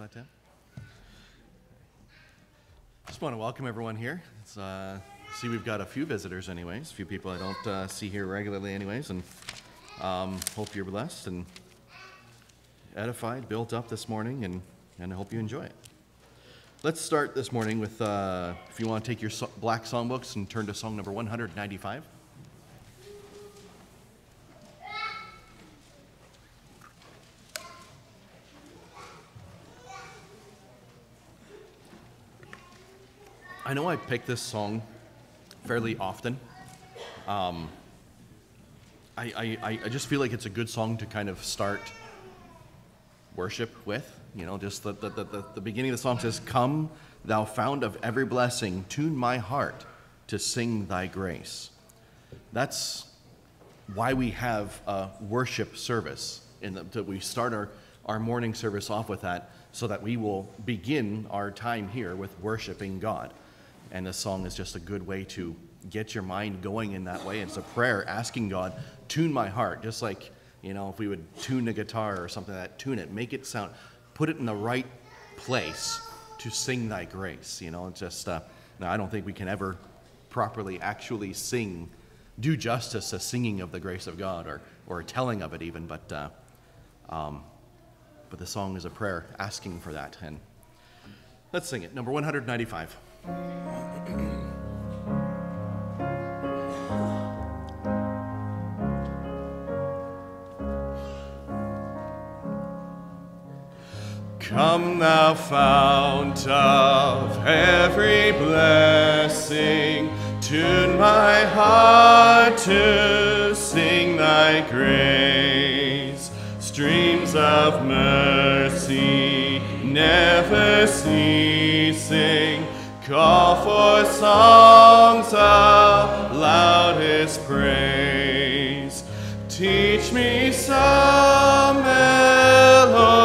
that, Just want to welcome everyone here. It's, uh, see, we've got a few visitors, anyways, a few people I don't uh, see here regularly, anyways, and um, hope you're blessed and edified, built up this morning, and, and I hope you enjoy it. Let's start this morning with, uh, if you want to take your so- black songbooks and turn to song number 195. I know I pick this song fairly often. Um, I, I, I just feel like it's a good song to kind of start worship with. You know, just the, the, the, the beginning of the song says, Come, thou fount of every blessing, tune my heart to sing thy grace. That's why we have a worship service. In the, that we start our, our morning service off with that so that we will begin our time here with worshiping God. And the song is just a good way to get your mind going in that way. It's a prayer asking God, tune my heart, just like, you know, if we would tune a guitar or something like that, tune it, make it sound, put it in the right place to sing thy grace. You know, it's just, uh, now I don't think we can ever properly actually sing, do justice to singing of the grace of God or, or a telling of it even, but, uh, um, but the song is a prayer asking for that. And let's sing it. Number 195. Come, thou fount of every blessing, tune my heart to sing thy grace. Streams of mercy never ceasing, call for songs of loudest praise. Teach me some melodious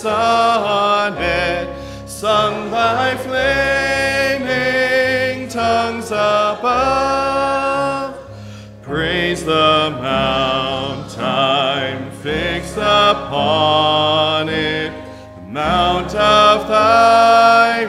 sonnet sung by flaming tongues above. Praise the mount time fixed upon it, the mount of thy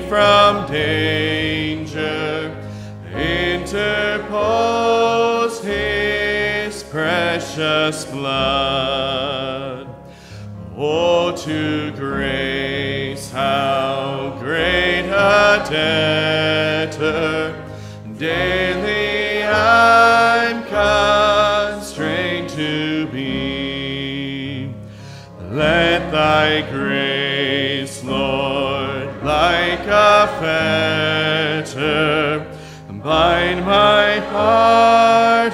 from danger interposed his precious blood. Oh, to grace, how great a debtor daily I'm constrained to be. Let thy grace, a fetter, bind my heart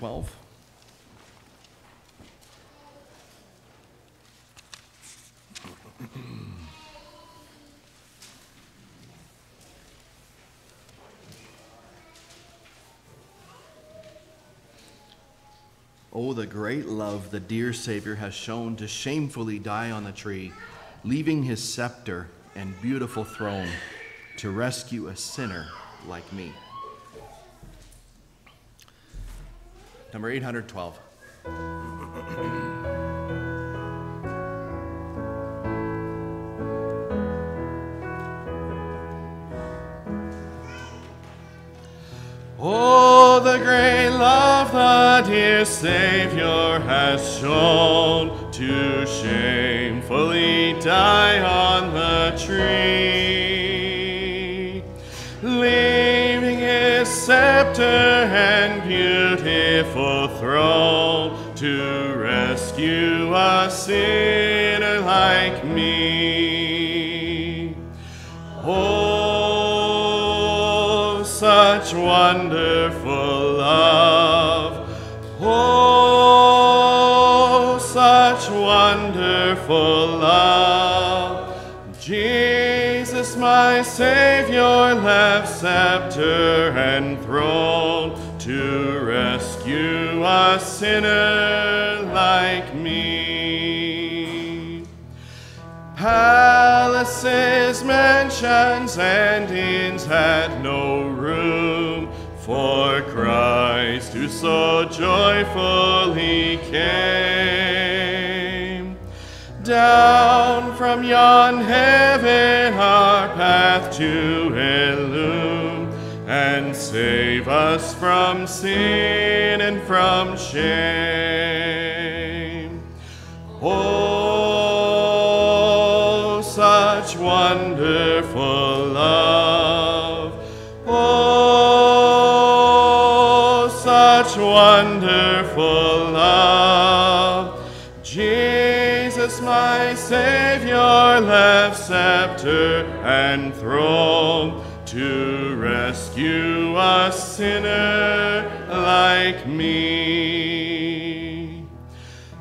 112. Oh, the great love the dear Savior has shown to shamefully die on the tree, leaving his scepter and beautiful throne to rescue a sinner like me. Number 812. Oh, the great love the dear Savior has shown to shamefully die on the tree, scepter and beautiful throne to rescue a sinner like me. Oh, such wonderful love. Oh, such wonderful love. Savior, left scepter and throne to rescue a sinner like me. Palaces, mansions, and inns had no room for Christ who so joyfully came. Down from yon heaven our path to illume and save us from sin and from shame. Oh, such wonderful scepter and throne to rescue a sinner like me.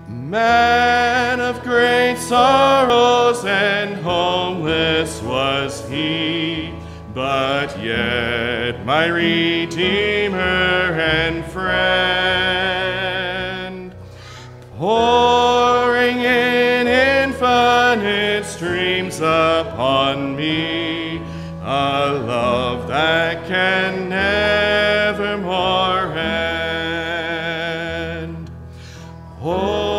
Man of great sorrows and homeless was he, but yet my Redeemer and friend, upon me, a love that can never more end. Oh,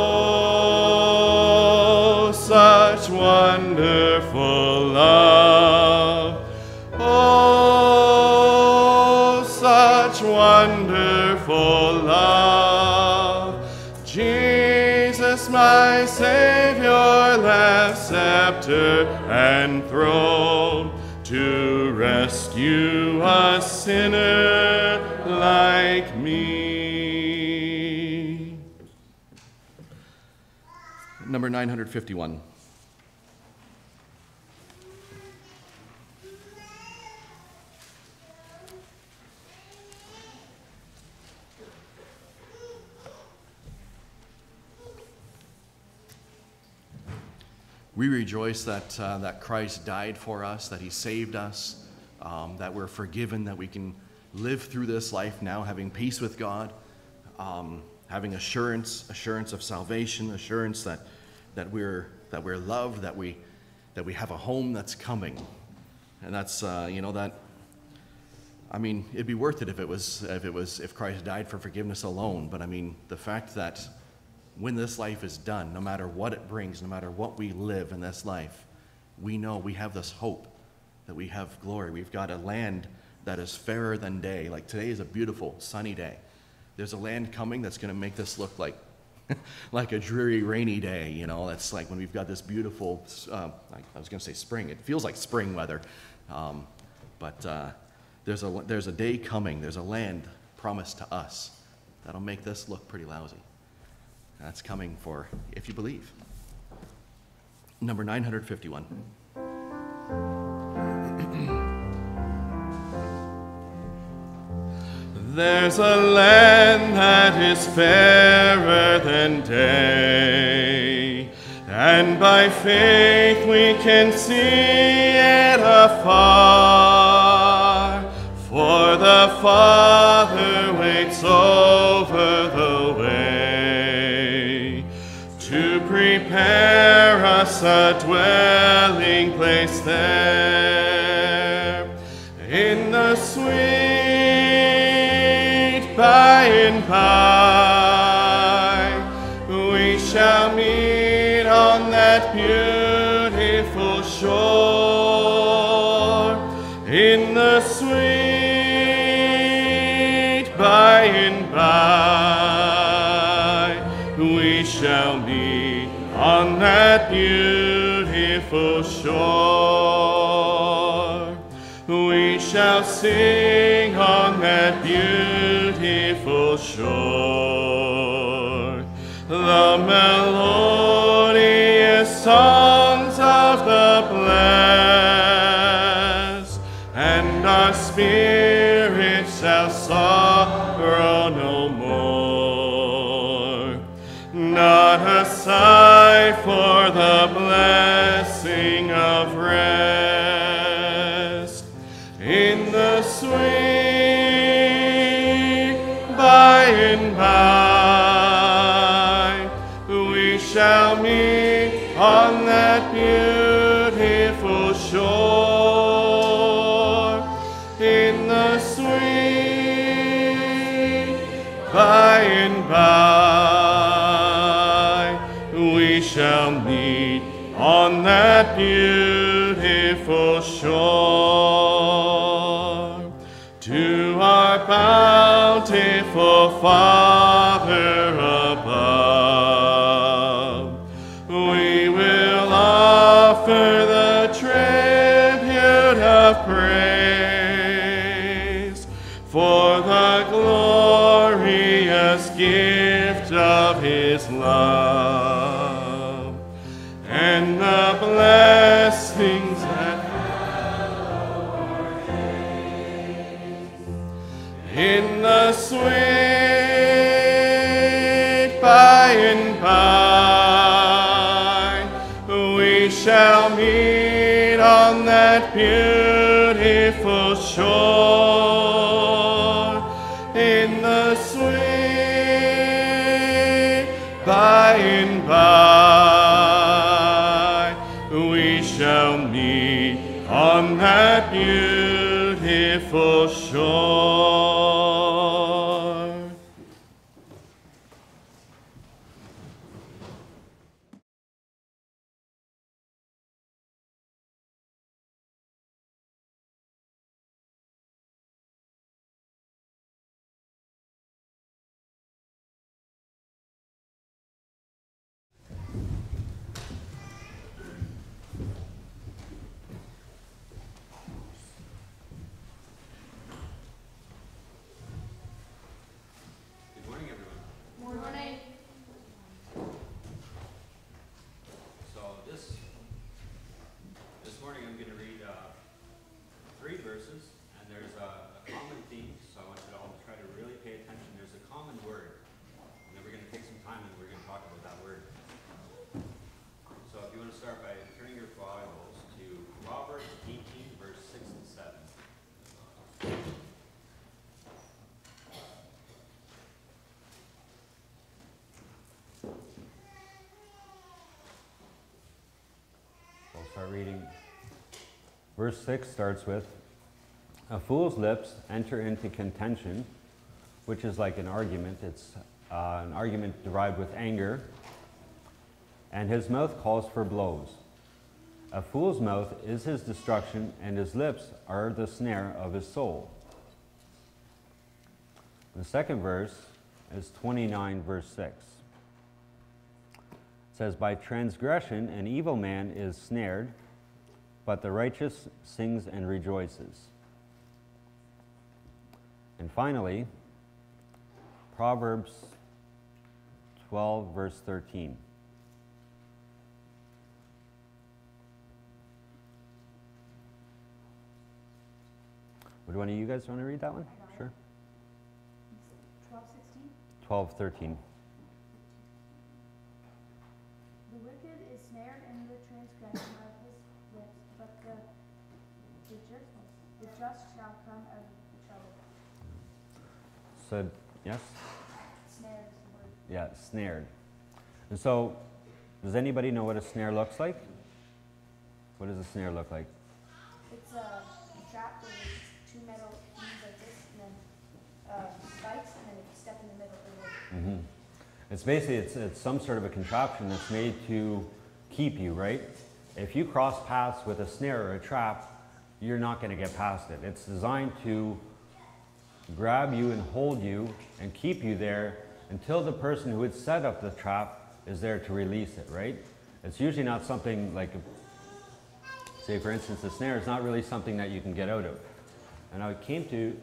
such wonderful love. Oh, such wonderful love. Jesus, my Savior, left scepter and throne to rescue a sinner like me. Number 951. We rejoice that, uh, that Christ died for us, that he saved us, um, that we're forgiven, that we can live through this life now having peace with God, um, having assurance, assurance of salvation, assurance that, that, we're, that we're loved, that we, that we have a home that's coming. And that's, uh, you know, that, I mean, it'd be worth it if it was, if it was, if Christ died for forgiveness alone. But I mean, the fact that when this life is done, no matter what it brings, no matter what we live in this life, we know we have this hope that we have glory. We've got a land that is fairer than day. Like today is a beautiful, sunny day. There's a land coming that's going to make this look like, like a dreary, rainy day. You know, that's like when we've got this beautiful, uh, I was going to say spring. It feels like spring weather. Um, but uh, there's, a, there's a day coming, there's a land promised to us that'll make this look pretty lousy. That's coming for if you believe. Number 951. There's a land that is fairer than day, and by faith we can see it afar. For the Father waits over the a dwelling place there. for. We shall sing on that beautiful shore. far. beautiful shore. Our reading. Verse 6 starts with A fool's lips enter into contention, which is like an argument. It's uh, an argument derived with anger, and his mouth calls for blows. A fool's mouth is his destruction, and his lips are the snare of his soul. The second verse is 29, verse 6. It says, By transgression an evil man is snared, but the righteous sings and rejoices. And finally, Proverbs 12, verse 13. Would one of you guys want to read that one? Sure. 12, 16? 12, 13. just shall come of trouble. Yes? Snared Yeah, snared. And so, does anybody know what a snare looks like? What does a snare look like? It's a trap with two metal things like this, and then uh, spikes, and then if you step in the middle. Mm -hmm. It's basically it's, it's some sort of a contraption that's made to keep you, right? If you cross paths with a snare or a trap, you're not going to get past it. It's designed to grab you and hold you and keep you there until the person who had set up the trap is there to release it. Right? It's usually not something like, say for instance, a snare is not really something that you can get out of. And I came to,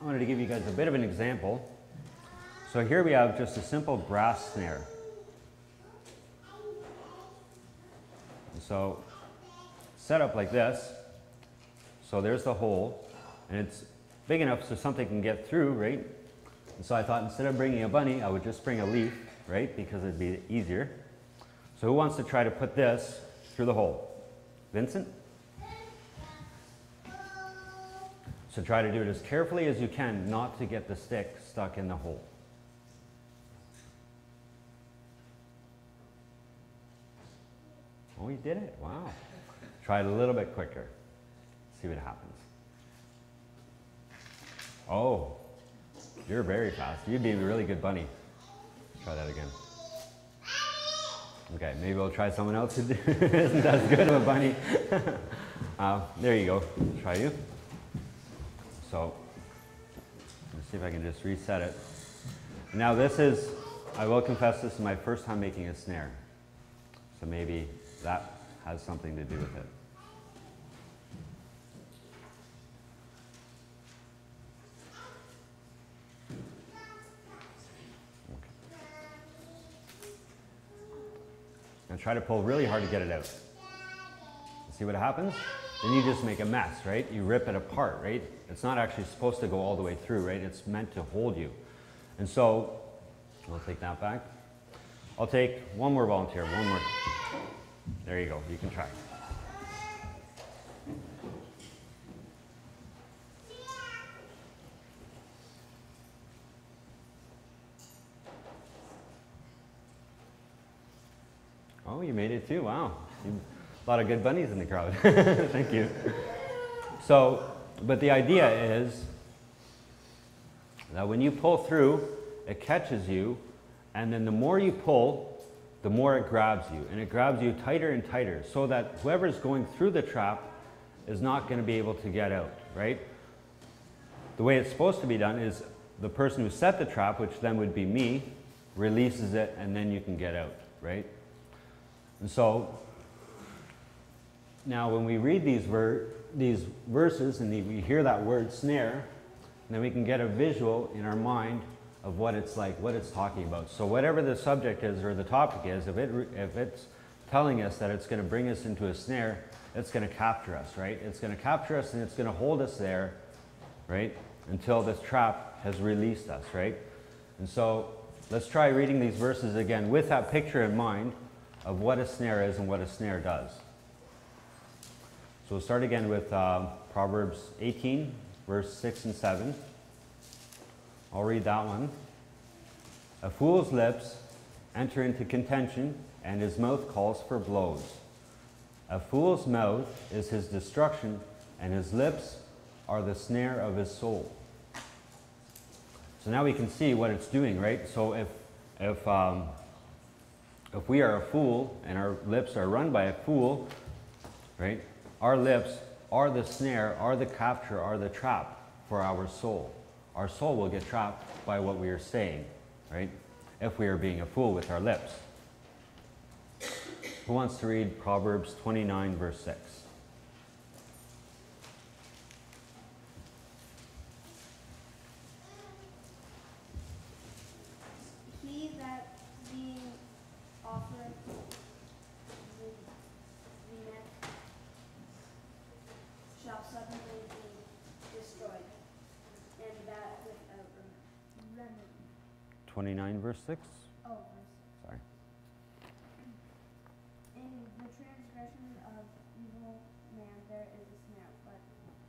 I wanted to give you guys a bit of an example. So here we have just a simple brass snare. And so set up like this. So there's the hole, and it's big enough so something can get through, right? And so I thought instead of bringing a bunny, I would just bring a leaf, right? Because it'd be easier. So who wants to try to put this through the hole? Vincent? So try to do it as carefully as you can, not to get the stick stuck in the hole. Oh, you did it. Wow. Try it a little bit quicker. See what happens. Oh, you're very fast. You'd be a really good bunny. Try that again. Okay, maybe we'll try someone else who isn't as good of a bunny. uh, there you go. Try you. So, let's see if I can just reset it. Now this is, I will confess this is my first time making a snare. So maybe that has something to do with it. And try to pull really hard to get it out. See what happens? Then you just make a mess, right? You rip it apart, right? It's not actually supposed to go all the way through, right? It's meant to hold you. And so, I'll take that back. I'll take one more volunteer, one more. There you go, you can try. Oh, you made it too, wow. You, a lot of good bunnies in the crowd. Thank you. So, but the idea is that when you pull through, it catches you, and then the more you pull, the more it grabs you. And it grabs you tighter and tighter so that whoever's going through the trap is not going to be able to get out, right? The way it's supposed to be done is the person who set the trap, which then would be me, releases it, and then you can get out, right? And so now when we read these, ver- these verses and we hear that word snare, then we can get a visual in our mind of what it's like, what it's talking about. So whatever the subject is or the topic is, if, it if it's telling us that it's going to bring us into a snare, it's going to capture us, right? It's going to capture us and it's going to hold us there, right? Until this trap has released us, right? And so let's try reading these verses again with that picture in mind of what a snare is and what a snare does. So we'll start again with uh, Proverbs 18, verse 6 and 7. I'll read that one. A fool's lips enter into contention, and his mouth calls for blows. A fool's mouth is his destruction, and his lips are the snare of his soul. So now we can see what it's doing, right? So if, if, um, if we are a fool and our lips are run by a fool, right? Our lips are the snare, are the capture, are the trap for our soul. Our soul will get trapped by what we are saying, right? If we are being a fool with our lips. Who wants to read Proverbs 29, verse 6? He that being offered the, the neck shall suddenly be destroyed, and that without rem- remedy. 29, verse 6? Oh, verse. Sorry. In the transgression of evil man there is a snare, but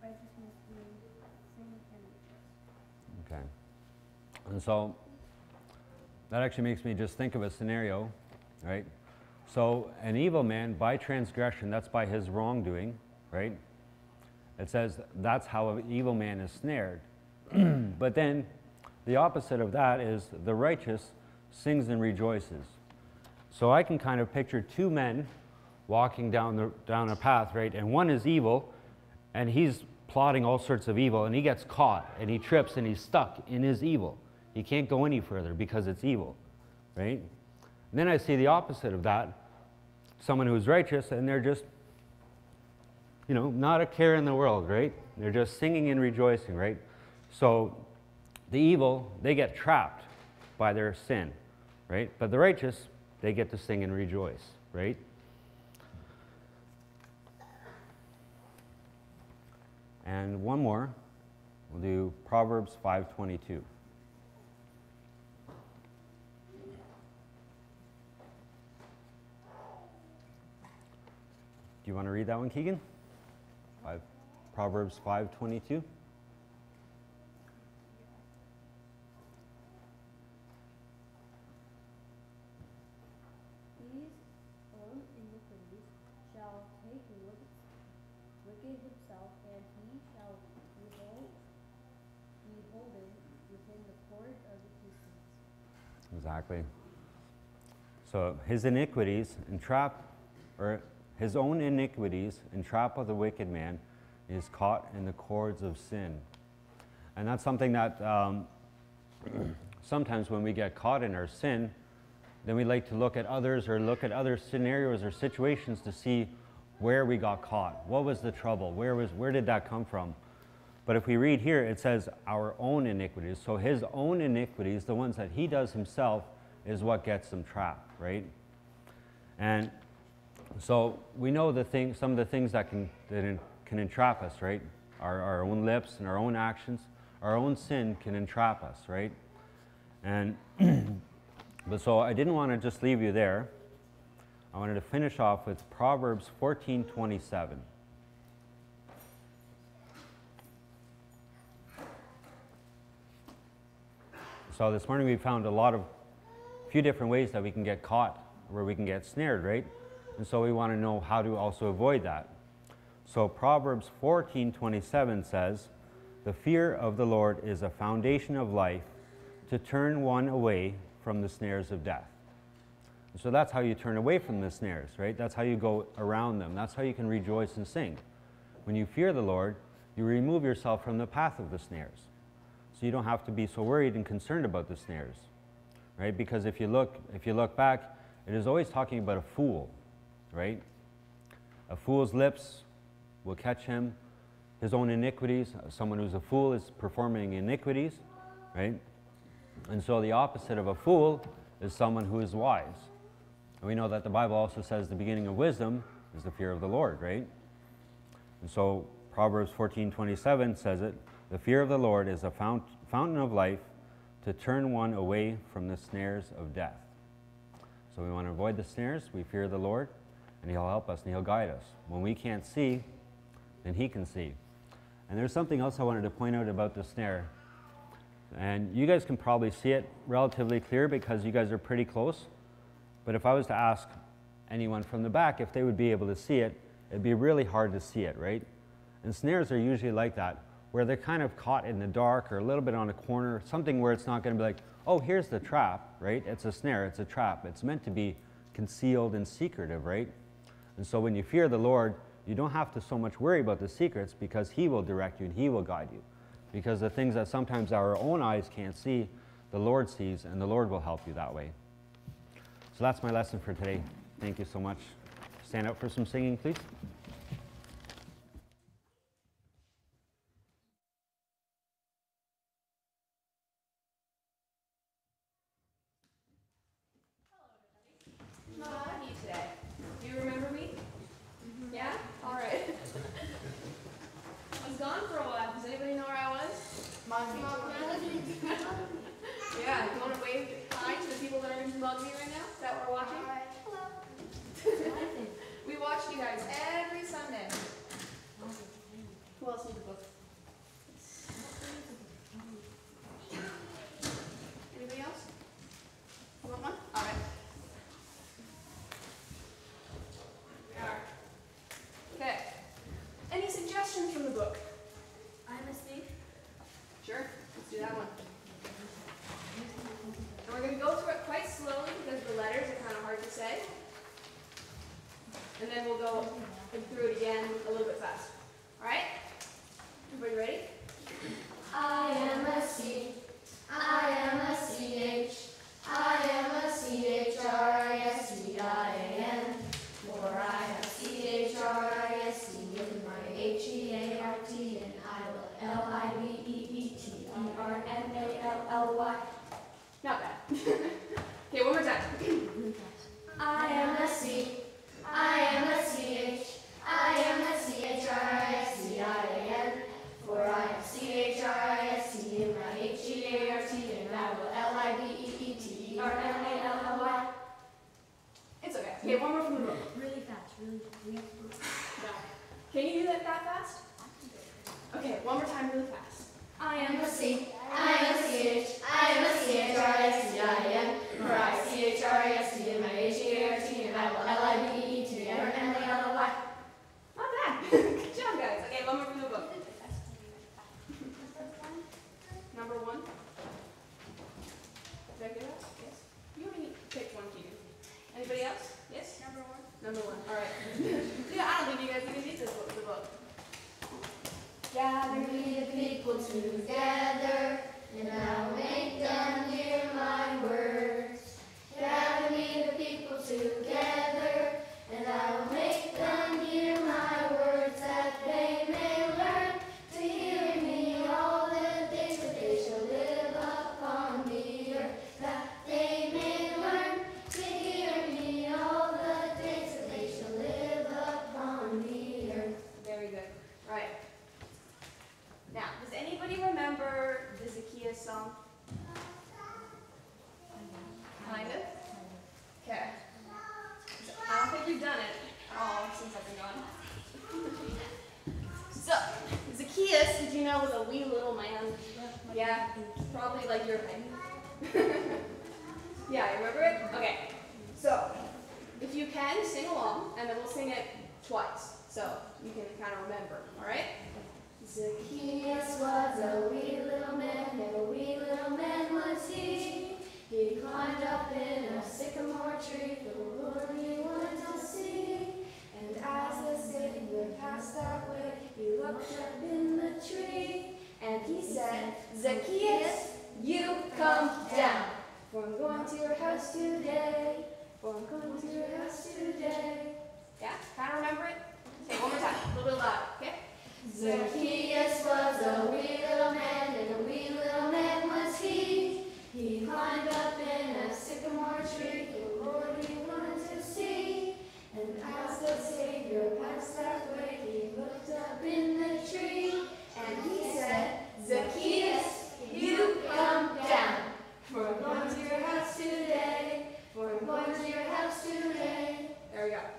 righteousness being sin and riches. Okay. And so that actually makes me just think of a scenario, right? So, an evil man by transgression, that's by his wrongdoing, right? It says that's how an evil man is snared. but then the opposite of that is the righteous sings and rejoices. So I can kind of picture two men walking down, the, down a path, right? And one is evil, and he's plotting all sorts of evil, and he gets caught, and he trips, and he's stuck in his evil. He can't go any further because it's evil, right? And then I see the opposite of that someone who's righteous, and they're just, you know, not a care in the world, right? They're just singing and rejoicing, right? So the evil, they get trapped by their sin, right? But the righteous, they get to sing and rejoice, right? And one more. We'll do Proverbs 522. Do you want to read that one, Keegan? Five, Proverbs 522. These own iniquities shall take wicked, wicked himself, and he shall be holden within the cords of the pieces. Exactly. So his iniquities entrap, or his own iniquities and entrap of the wicked man is caught in the cords of sin. And that's something that um, sometimes when we get caught in our sin, then we like to look at others or look at other scenarios or situations to see where we got caught. What was the trouble? Where, was, where did that come from? But if we read here, it says our own iniquities. So his own iniquities, the ones that he does himself, is what gets him trapped, right? And so we know the thing, some of the things that can, that can entrap us, right? Our, our own lips and our own actions, our own sin can entrap us, right? And but so I didn't want to just leave you there. I wanted to finish off with Proverbs 14:27. So this morning we found a lot of few different ways that we can get caught, where we can get snared, right? And so we want to know how to also avoid that. So Proverbs 14:27 says, "The fear of the Lord is a foundation of life, to turn one away from the snares of death." So that's how you turn away from the snares, right? That's how you go around them. That's how you can rejoice and sing. When you fear the Lord, you remove yourself from the path of the snares. So you don't have to be so worried and concerned about the snares, right? Because if you look, if you look back, it is always talking about a fool, right? A fool's lips will catch him. His own iniquities. Someone who's a fool is performing iniquities, right? And so the opposite of a fool is someone who is wise. And we know that the Bible also says the beginning of wisdom is the fear of the Lord, right? And so Proverbs 14:27 says it, the fear of the Lord is a fount, fountain of life to turn one away from the snares of death. So we want to avoid the snares, we fear the Lord, and he'll help us and he'll guide us. When we can't see, then he can see. And there's something else I wanted to point out about the snare. And you guys can probably see it relatively clear because you guys are pretty close. But if I was to ask anyone from the back if they would be able to see it, it'd be really hard to see it, right? And snares are usually like that, where they're kind of caught in the dark or a little bit on a corner, something where it's not going to be like, oh, here's the trap, right? It's a snare, it's a trap. It's meant to be concealed and secretive, right? And so when you fear the Lord, you don't have to so much worry about the secrets because He will direct you and He will guide you. Because the things that sometimes our own eyes can't see, the Lord sees, and the Lord will help you that way. So that's my lesson for today. Thank you so much. Stand up for some singing, please.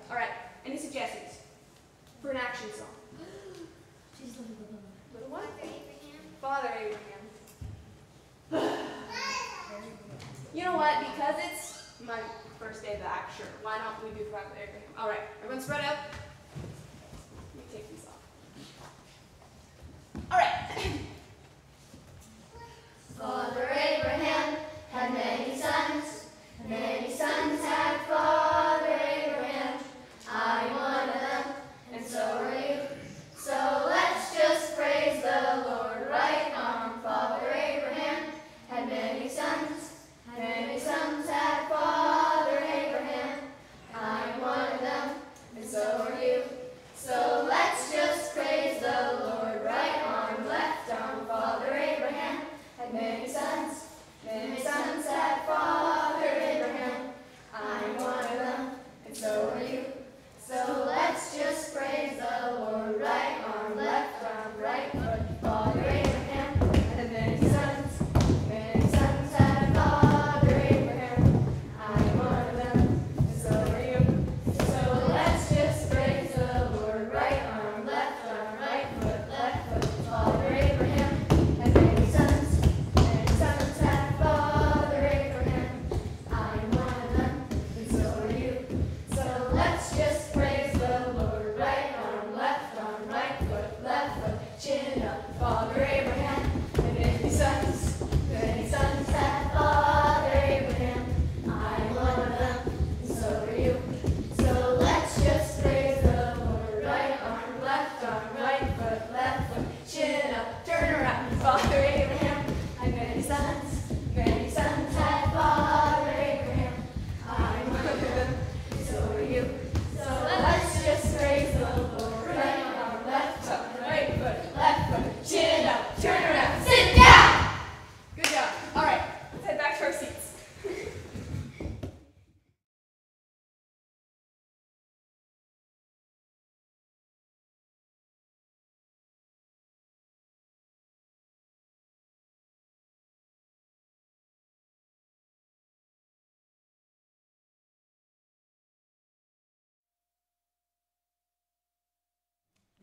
All right, any suggestions for an action song? Little what? Father Abraham. you know what? Because it's my first day back, sure. Why not we do Father Abraham? All right, everyone spread out.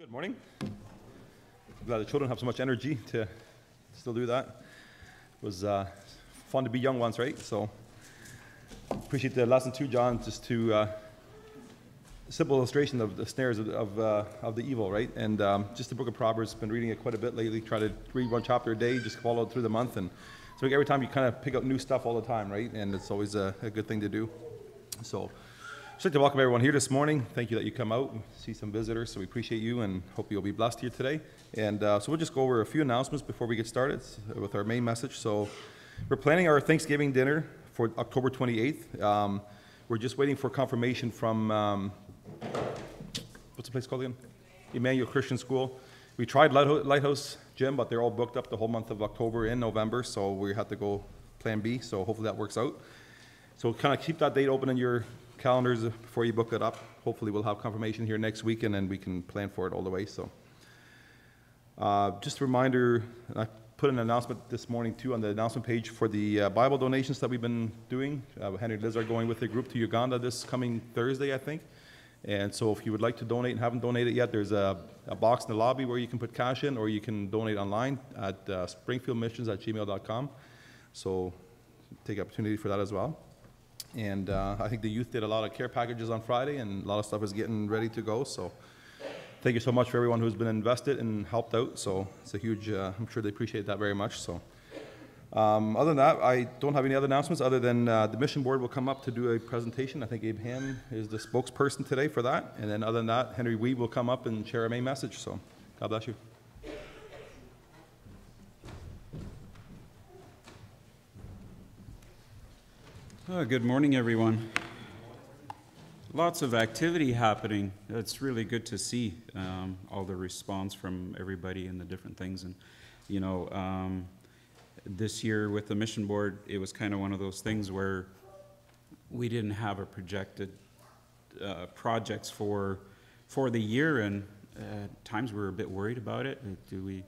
Good morning. I'm glad the children have so much energy to still do that. It was uh, fun to be young once, right? So appreciate the lesson too, John, just to uh, simple illustration of the snares of, of, uh, of the evil, right? And um, just the book of Proverbs, been reading it quite a bit lately. Try to read one chapter a day, just follow it through the month. And so every time you kind of pick up new stuff all the time, right? And it's always a, a good thing to do. So I'd like to welcome everyone here this morning. Thank you that you come out and see some visitors. So we appreciate you and hope you'll be blessed here today. And uh, so we'll just go over a few announcements before we get started with our main message. So we're planning our Thanksgiving dinner for October 28th. Um, we're just waiting for confirmation from um, what's the place called again? Emmanuel Christian School. We tried Lighthouse Gym, but they're all booked up the whole month of October and November, so we have to go Plan B. So hopefully that works out. So kind of keep that date open in your calendars before you book it up. Hopefully we'll have confirmation here next week, and then we can plan for it all the way. So uh, just a reminder, I put an announcement this morning too on the announcement page for the uh, Bible donations that we've been doing. Uh, Henry and Liz are going with a group to Uganda this coming Thursday, I think. And so if you would like to donate and haven't donated yet, there's a, a box in the lobby where you can put cash in, or you can donate online at uh, springfieldmissions at gmail.com. So take opportunity for that as well. And uh, I think the youth did a lot of care packages on Friday, and a lot of stuff is getting ready to go. So thank you so much for everyone who's been invested and helped out. So it's a huge, uh, I'm sure they appreciate that very much. So um, other than that, I don't have any other announcements other than uh, the mission board will come up to do a presentation. I think Abe Ham is the spokesperson today for that. And then other than that, Henry Wiebe will come up and share a main message. So God bless you. Oh, good morning, everyone. Lots of activity happening. It's really good to see um, all the response from everybody and the different things. And, you know, um, this year with the mission board, it was kind of one of those things where we didn't have a projected uh, projects for for the year, and uh, times we were a bit worried about it. Do we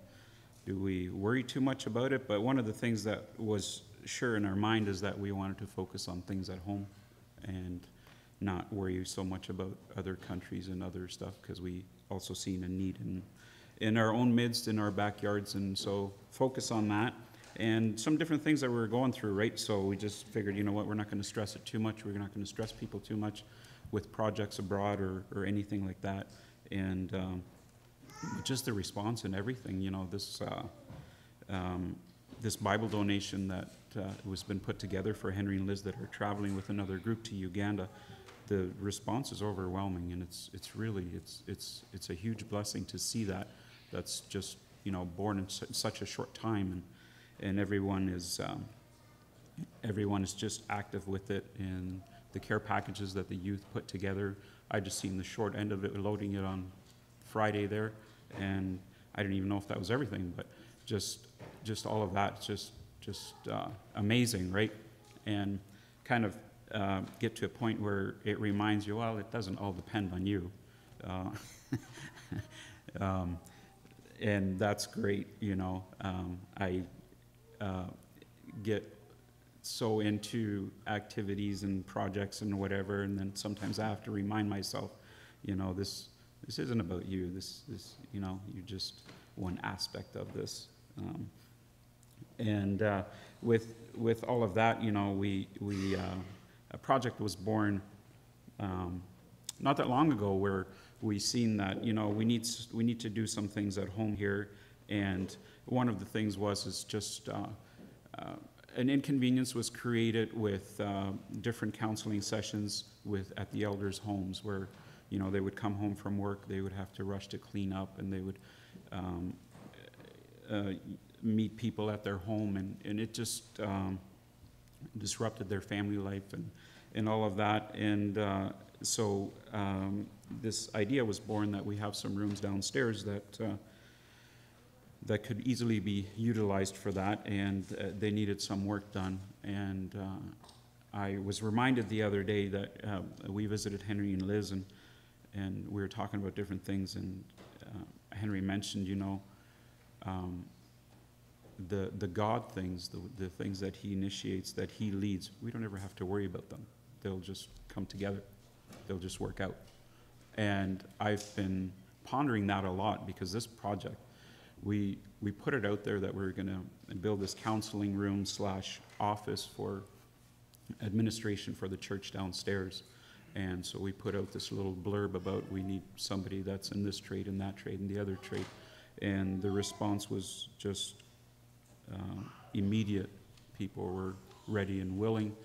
do we worry too much about it? But one of the things that was sure in our mind is that we wanted to focus on things at home and not worry so much about other countries and other stuff because we also seen a need in in our own midst in our backyards and so focus on that and some different things that we were going through right? So we just figured you know what we're not going to stress it too much we're not going to stress people too much with projects abroad or, or anything like that. And um, just the response and everything you know this uh, um, this Bible donation that uh, was been put together for Henry and Liz that are traveling with another group to Uganda, the response is overwhelming, and it's it's really it's it's it's a huge blessing to see that. That's just you know born in su- such a short time, and and everyone is um, everyone is just active with it, and the care packages that the youth put together. I just seen the short end of it, loading it on Friday there, and I didn't even know if that was everything, but just just all of that just just uh, amazing, right? And kind of uh, get to a point where it reminds you, well, it doesn't all depend on you. Uh, um, and that's great, you know. Um, I uh, get so into activities and projects and whatever, and then sometimes I have to remind myself, you know, this this isn't about you. This this you know, you're just one aspect of this. Um, and uh, with with all of that, you know, we we uh, a project was born um, not that long ago where we seen that you know we need we need to do some things at home here, and one of the things was is just. Uh, uh, an inconvenience was created with uh, different counseling sessions with at the elders' homes, where you know they would come home from work, they would have to rush to clean up, and they would um, uh, meet people at their home, and, and it just um, disrupted their family life and, and all of that. And uh, so um, this idea was born that we have some rooms downstairs that uh, that could easily be utilized for that, and uh, they needed some work done. And uh, I was reminded the other day that uh, we visited Henry and Liz, and and we were talking about different things, and uh, Henry mentioned, you know. Um, the, the God things, the, the things that He initiates, that He leads, we don't ever have to worry about them. They'll just come together, they'll just work out. And I've been pondering that a lot because this project, we, we put it out there that we are gonna build this counseling room slash office for administration for the church downstairs. And so we put out this little blurb about we need somebody that's in this trade and that trade and the other trade. And the response was just um, immediate. People were ready and willing.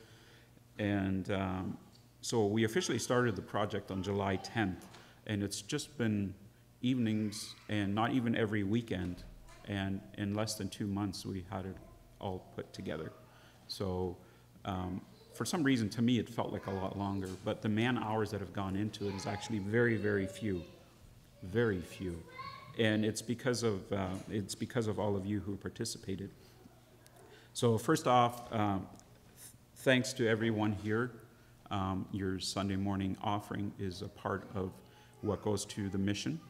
And um, so we officially started the project on July 10th, and it's just been evenings and not even every weekend. And in less than two months, we had it all put together. So um, for some reason, to me, it felt like a lot longer, but the man hours that have gone into it is actually very, very few, very few, and it's because of uh, it's because of all of you who participated. So first off, um, th- thanks to everyone here. Um, your Sunday morning offering is a part of what goes to the mission.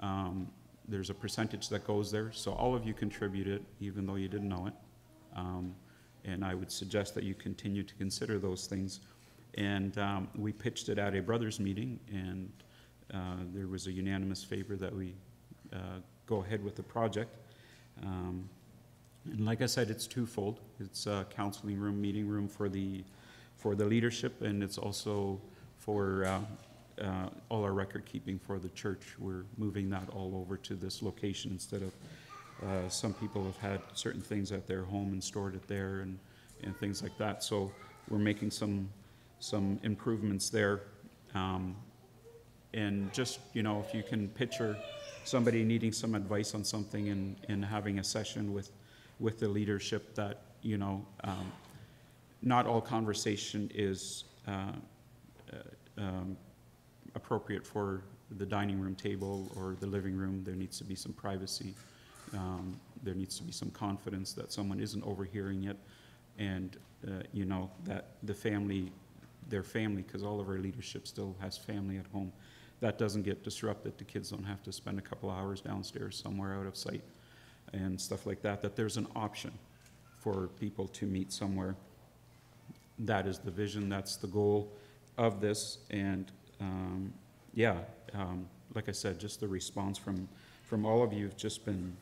Um, there's a percentage that goes there, so all of you contributed, even though you didn't know it. Um, and I would suggest that you continue to consider those things. And um, we pitched it at a brothers meeting, and uh, there was a unanimous favor that we go ahead with the project. Um, and like I said, it's twofold. It's a counseling room, meeting room for the for the leadership, and it's also for uh, uh, all our record keeping for the church. We're moving that all over to this location instead of uh, some people have had certain things at their home and stored it there and, and things like that. So we're making some some improvements there. Um, and just you know, if you can picture somebody needing some advice on something and, and having a session with with the leadership that you know, um, not all conversation is uh, uh, um, appropriate for the dining room table or the living room. There needs to be some privacy. Um, there needs to be some confidence that someone isn't overhearing it, and uh, you know that the family, their family, because all of our leadership still has family at home, that doesn't get disrupted. The kids don't have to spend a couple hours downstairs somewhere out of sight, and stuff like that. That there's an option for people to meet somewhere. That is the vision. That's the goal of this, and um, yeah, um, like I said, just the response from from all of you have just been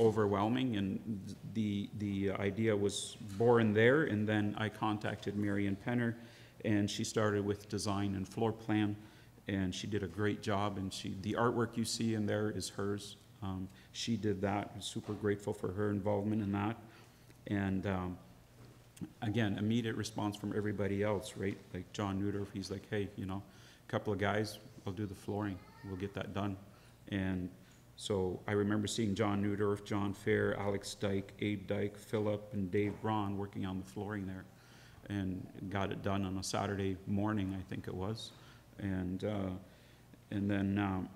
overwhelming, and the, the idea was born there, and then I contacted Marion Penner, and she started with design and floor plan, and she did a great job, and she, the artwork you see in there is hers. Um, she did that, I'm super grateful for her involvement in that, and um, again, immediate response from everybody else, right? Like John Neudorf, he's like, hey, you know, a couple of guys, I'll do the flooring, we'll get that done. And so I remember seeing John Neudorf, John Fair, Alex Dyke, Abe Dyke, Philip, and Dave Braun working on the flooring there, and got it done on a Saturday morning, I think it was, and uh, and then um,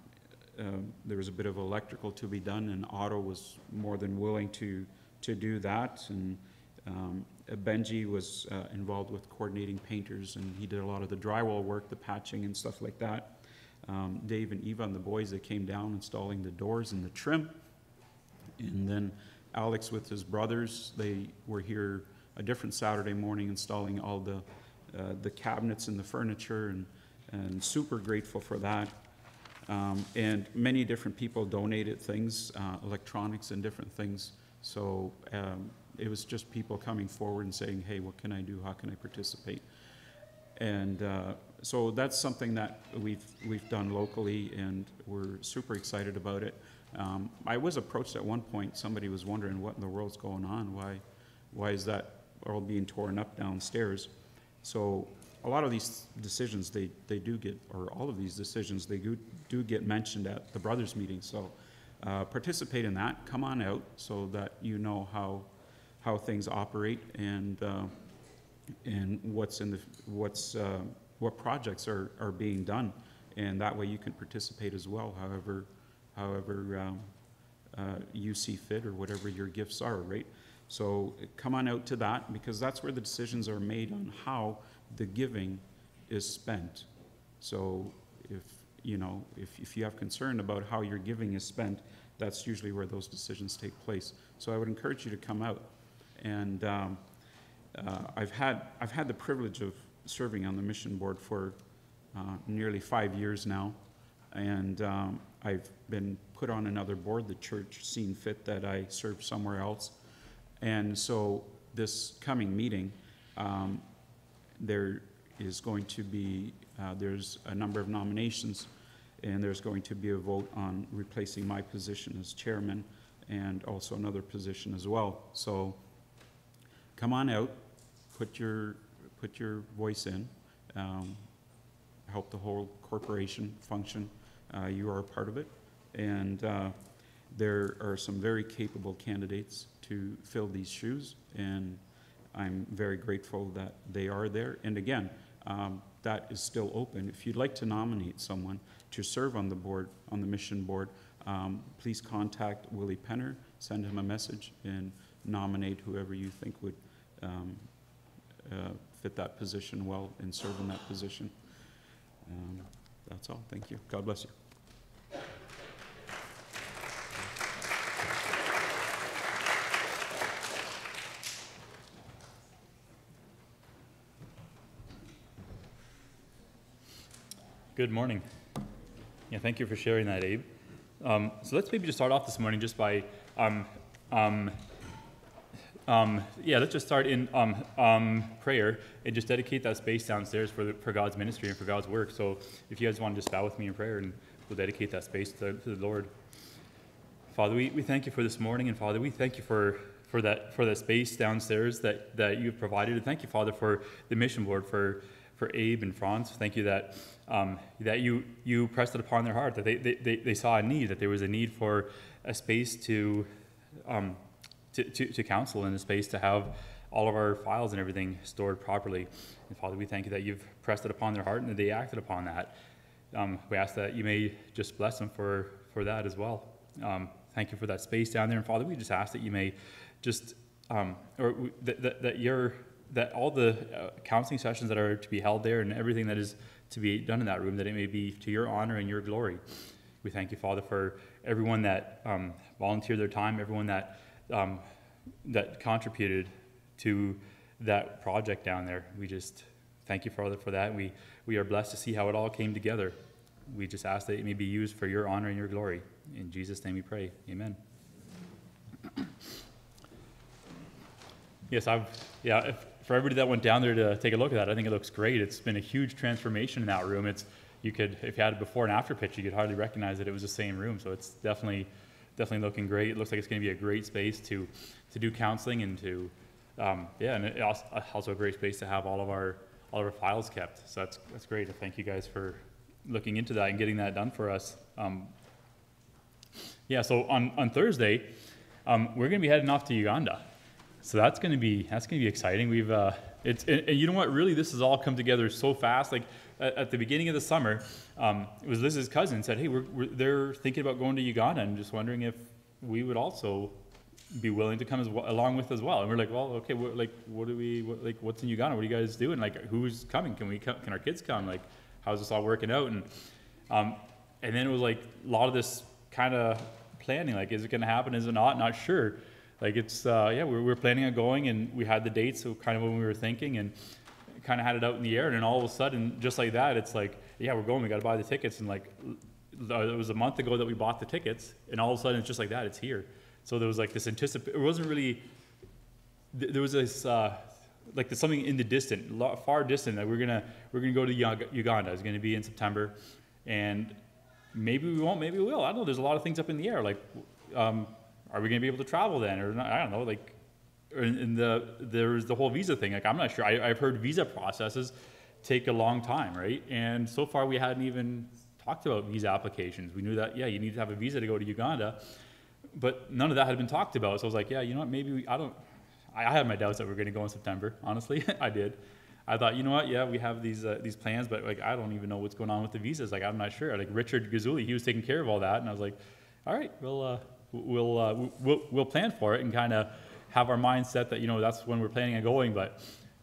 uh, there was a bit of electrical to be done, and Otto was more than willing to to do that, and um, Benji was uh, involved with coordinating painters, and he did a lot of the drywall work, the patching, and stuff like that um, Dave and Eva and the boys, they came down installing the doors and the trim. And then Alex with his brothers, they were here a different Saturday morning installing all the, uh, the cabinets and the furniture and, and super grateful for that. Um, and many different people donated things, uh, electronics and different things. So um, it was just people coming forward and saying, hey, what can I do? How can I participate? And uh, so that's something that we've, we've done locally, and we're super excited about it. Um, I was approached at one point, somebody was wondering what in the world's going on, why, why is that all being torn up downstairs? So a lot of these decisions, they, they do get, or all of these decisions, they do, do get mentioned at the brothers meeting. So uh, participate in that, come on out so that you know how, how things operate and, uh, and what's in the, what's, uh, what projects are, are being done. And that way you can participate as well, however, however um, uh, you see fit or whatever your gifts are, right? So come on out to that because that's where the decisions are made on how the giving is spent. So if you know if, if you have concern about how your giving is spent, that's usually where those decisions take place. So I would encourage you to come out. And um, uh, I've had I've had the privilege of serving on the mission board for uh, nearly five years now. And um, I've been put on another board, the church seen fit that I serve somewhere else. And so this coming meeting, um, there is going to be, uh, there's a number of nominations, and there's going to be a vote on replacing my position as chairman and also another position as well. So come on out, put your, put your voice in, um, help the whole corporation function. Uh, you are a part of it. And uh, there are some very capable candidates to fill these shoes, and I'm very grateful that they are there. And again, um, that is still open. If you'd like to nominate someone to serve on the board, on the mission board, um, please contact Willie Penner, send him a message, and nominate whoever you think would um, uh, fit that position well and serve in that position. Um, That's all. Thank you. God bless you. Good morning. Yeah, thank you for sharing that, Abe. Um, so let's maybe just start off this morning just by, um, um, um, yeah, let's just start in um, um, prayer and just dedicate that space downstairs for, the, for God's ministry and for God's work. So if you guys want to just bow with me in prayer and we'll dedicate that space to, to the Lord. Father, we, we thank you for this morning, and Father, we thank you for, for that for that space downstairs that, that you've provided. And thank you, Father, for the mission board, for for Abe and Franz. Thank you that um, that you you pressed it upon their heart that they, they, they, saw a need, that there was a need for a space to um, to, to, to counsel and a space to have all of our files and everything stored properly. And Father, we thank you that you've pressed it upon their heart and that they acted upon that. Um, we ask that you may just bless them for, for that as well. Um, thank you for that space down there. And Father, we just ask that you may just, um, or that, that, that your, that all the uh, counseling sessions that are to be held there and everything that is to be done in that room, that it may be to your honor and your glory. We thank you, Father, for everyone that um, volunteered their time, everyone that, um, that contributed to that project down there. We just thank you, Father, for that. We, we are blessed to see how it all came together. We just ask that it may be used for your honor and your glory. In Jesus' name we pray. Amen. Yes, I've, yeah, if, for everybody that went down there to take a look at that, I think it looks great. It's been a huge transformation in that room. It's, you could, if you had a before and after picture, you could hardly recognize that it was the same room. So it's definitely, definitely looking great. It looks like it's going to be a great space to, to do counseling and to, um, yeah, and it also, also a great space to have all of our, all of our files kept. So that's, that's great. Thank you guys for looking into that and getting that done for us. Um, yeah, so on, on Thursday, um, we're going to be heading off to Uganda. So that's going to be that's going to be exciting. We've uh, it's and, and you know what? Really, this has all come together so fast. Like at, at the beginning of the summer, um, it was Liz's cousin said, "Hey, we're, we're they're thinking about going to Uganda and just wondering if we would also be willing to come as well, along with as well." And we're like, "Well, okay, like what do we what, like what's in Uganda? What are you guys doing? Like who's coming? Can we come, can our kids come? Like how's this all working out?" And um, and then it was like a lot of this kind of planning. Like, is it going to happen? Is it not? Not sure. Like it's uh, yeah, we were, planning on going, and we had the dates, so kind of when we were thinking, and kind of had it out in the air, and then all of a sudden, just like that, it's like yeah, we're going. We got to buy the tickets, and like uh, it was a month ago that we bought the tickets, and all of a sudden, it's just like that. It's here. So there was like this anticip. It wasn't really. There was this. Uh, like there's something in the distant, far distant that we're gonna we're gonna go to Uganda. It's gonna be in September, and maybe we won't, maybe we will. I don't know. There's a lot of things up in the air. Like, um, are we going to be able to travel then, or not? I don't know. Like, in, the there's the whole visa thing. Like, I'm not sure. I, I've heard visa processes take a long time, right? And so far, we hadn't even talked about visa applications. We knew that yeah, you need to have a visa to go to Uganda, but none of that had been talked about. So I was like, yeah, you know what? Maybe we, I don't. I, I had my doubts that we are going to go in September. Honestly, I did. I thought, you know what? Yeah, we have these uh, these plans, but like I don't even know what's going on with the visas. Like I'm not sure. Like Richard Gazuli, he was taking care of all that, and I was like, all right, we'll uh, we'll, uh, we'll we'll plan for it and kind of have our mindset that you know that's when we're planning on going. But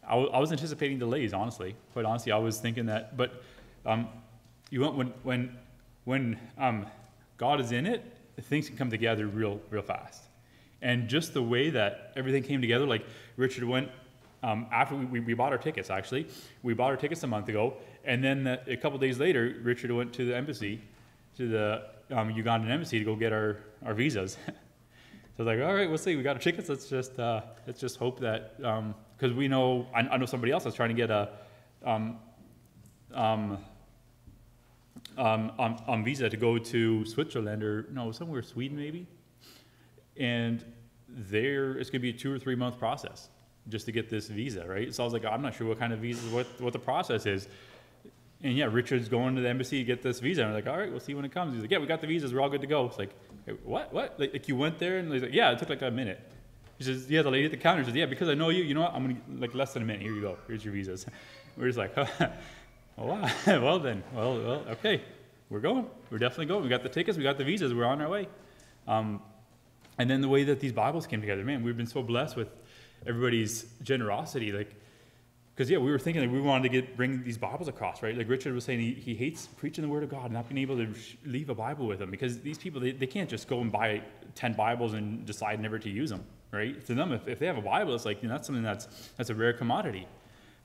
I, was anticipating delays, honestly. Quite honestly, I was thinking that. But um, you want when when when um, God is in it, things can come together real real fast. And just the way that everything came together, like Richard went um, after we, we, we bought our tickets, actually, we bought our tickets a month ago, and then the, a couple days later, Richard went to the embassy, to the um, Ugandan embassy to go get our, our visas. so I was like, all right, we'll see. We got our tickets. Let's just uh, let's just hope that because we know I, I know somebody else that's trying to get a um, um, um, on, on visa to go to Switzerland or no somewhere Sweden maybe, and there it's going to be a two or three month process just to get this visa, right? So I was like, I'm not sure what kind of visa, what what the process is. And yeah, Richard's going to the embassy to get this visa. And I'm like, all right, we'll see when it comes. He's like, yeah, we got the visas. We're all good to go. It's like, "Hey, what? What? Like, like, you went there? And he's like, yeah, it took like a minute. He says, yeah, the lady at the counter says, yeah, because I know you, you know what? I'm going to, like, less than a minute. Here you go. Here's your visas. We're just like, oh, wow. well then, well, well, okay. We're going. We're definitely going. We got the tickets. We got the visas. We're on our way. Um, and then the way that these Bibles came together, man, we've been so blessed with everybody's generosity. Like, because yeah, we were thinking like we wanted to get bring these Bibles across, right? Like Richard was saying, he, he hates preaching the Word of God and not being able to leave a Bible with them because these people they, they can't just go and buy ten Bibles and decide never to use them, right? To them, if, if they have a Bible, it's like you know, that's something that's that's a rare commodity.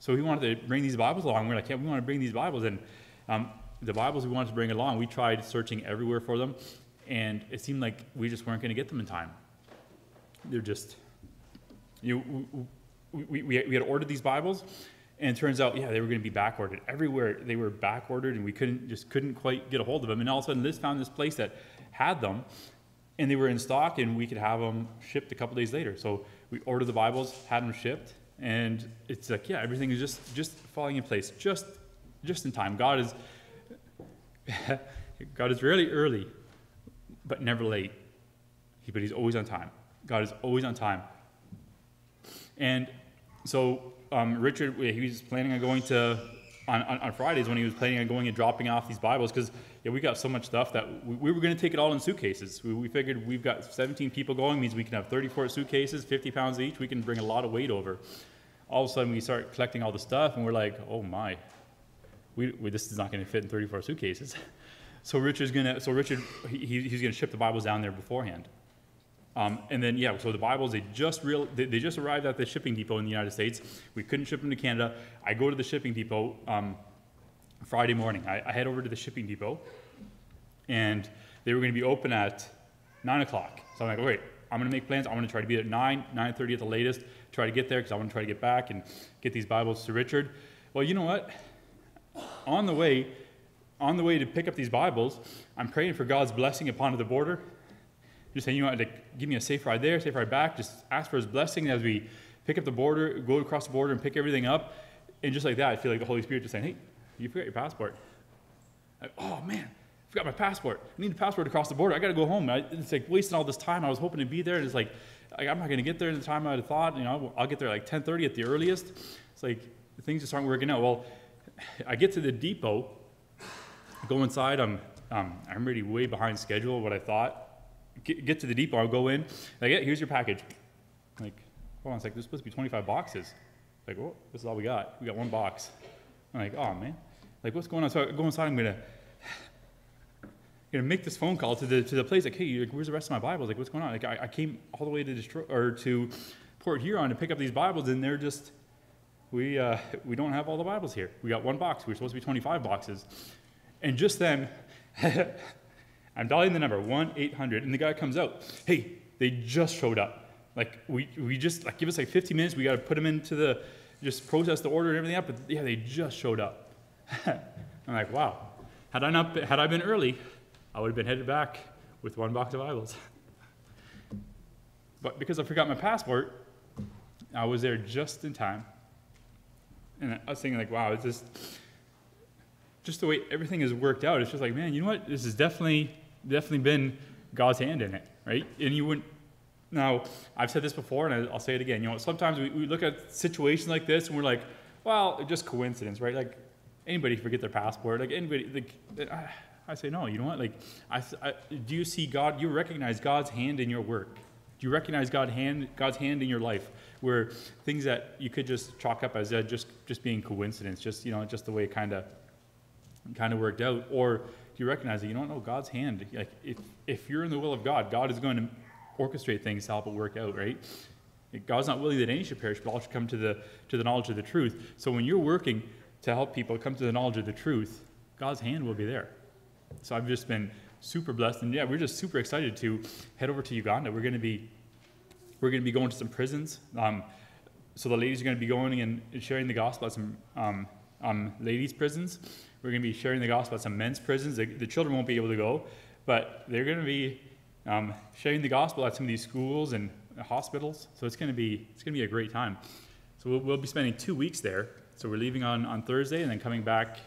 So we wanted to bring these Bibles along. We're like, yeah, we want to bring these Bibles, and um, the Bibles we wanted to bring along, we tried searching everywhere for them, and it seemed like we just weren't going to get them in time. They're just, you know, we, we, we had ordered these Bibles, and it turns out, yeah, they were going to be backordered. everywhere. They were backordered, and we couldn't just couldn't quite get a hold of them. And all of a sudden, this found this place that had them, and they were in stock, and we could have them shipped a couple days later. So we ordered the Bibles, had them shipped, and it's like, yeah, everything is just just falling in place, just just in time. God is God is rarely early, but never late. But He's always on time. God is always on time. And so um, Richard, he was planning on going to on, on, Fridays when he was planning on going and dropping off these Bibles because yeah, we got so much stuff that we, we were going to take it all in suitcases. We, we, figured we've got 17 people going means we can have 34 suitcases, 50 pounds each. We can bring a lot of weight over. All of a sudden, we start collecting all the stuff, and we're like, oh my, we, we this is not going to fit in 34 suitcases. So Richard's gonna, so Richard, he, he's going to ship the Bibles down there beforehand. Um, and then, yeah, so the Bibles, they just real, they, they, just arrived at the shipping depot in the United States. We couldn't ship them to Canada. I go to the shipping depot um, Friday morning. I, I, head over to the shipping depot, and they were going to be open at 9 o'clock. So I'm like, wait, I'm going to make plans. I'm going to try to be at 9, 9.30 at the latest, try to get there because I want to try to get back and get these Bibles to Richard. Well, you know what? On the way, on the way to pick up these Bibles, I'm praying for God's blessing upon the border. Just saying, you know, like, give me a safe ride there, safe ride back. Just ask for His blessing as we pick up the border, go across the border, and pick everything up. And just like that, I feel like the Holy Spirit just saying, "Hey, you forgot your passport." Like, oh man, I forgot my passport. I need a passport to cross the border. I got to go home. I, it's like wasting all this time. I was hoping to be there, and it's like, like I'm not going to get there in the time I thought. You know, I'll get there like 10:30 at the earliest. It's like things just aren't working out. Well, I get to the depot, go inside. I'm um, I'm already way behind schedule. What I thought get, get to the depot, I'll go in, like, yeah, here's your package. Like, hold on, a like, there's supposed to be 25 boxes. Like, oh, this is all we got. We got one box. I'm like, oh, man. Like, what's going on? So I go inside, I'm gonna, gonna make this phone call to the, to the place, like, hey, like, where's the rest of my Bibles? Like, what's going on? Like, I, I came all the way to destroy, or to Port Huron to pick up these Bibles, and they're just, we, uh, we don't have all the Bibles here. We got one box. We are supposed to be 25 boxes. And just then, I'm dialing the number, 1 800, and the guy comes out. Hey, they just showed up. Like, we, we just, like, give us like 15 minutes. We got to put them into the, just process the order and everything up. But yeah, they just showed up. I'm like, wow. Had I not, had I been early, I would have been headed back with one box of Bibles. but because I forgot my passport, I was there just in time. And I was thinking, like, wow, it's just, just the way everything has worked out. It's just like, man, you know what? This is definitely definitely been God's hand in it, right? And you wouldn't. Now, I've said this before, and I'll say it again. You know, sometimes we, we look at situations like this, and we're like, well, just coincidence, right? Like anybody forget their passport. Like anybody. Like, I say no. You know what? Like, I, I, do you see God? You recognize God's hand in your work. Do you recognize God hand, God's hand in your life, where things that you could just chalk up as uh, just just being coincidence, just you know, just the way it kind of kind of worked out, or you recognize that you don't know God's hand. Like if, if you're in the will of God, God is going to orchestrate things to help it work out, right? God's not willing that any should perish, but all should come to the to the knowledge of the truth. So when you're working to help people come to the knowledge of the truth, God's hand will be there. So I've just been super blessed, and yeah, we're just super excited to head over to Uganda. We're going to be we're going to be going to some prisons. Um, so the ladies are going to be going and sharing the gospel at some um, um, ladies' prisons. We're going to be sharing the gospel at some men's prisons. The, the children won't be able to go, but they're going to be um, sharing the gospel at some of these schools and hospitals. So it's going to be it's going to be a great time. So we'll, we'll be spending two weeks there. So we're leaving on, on Thursday and then coming back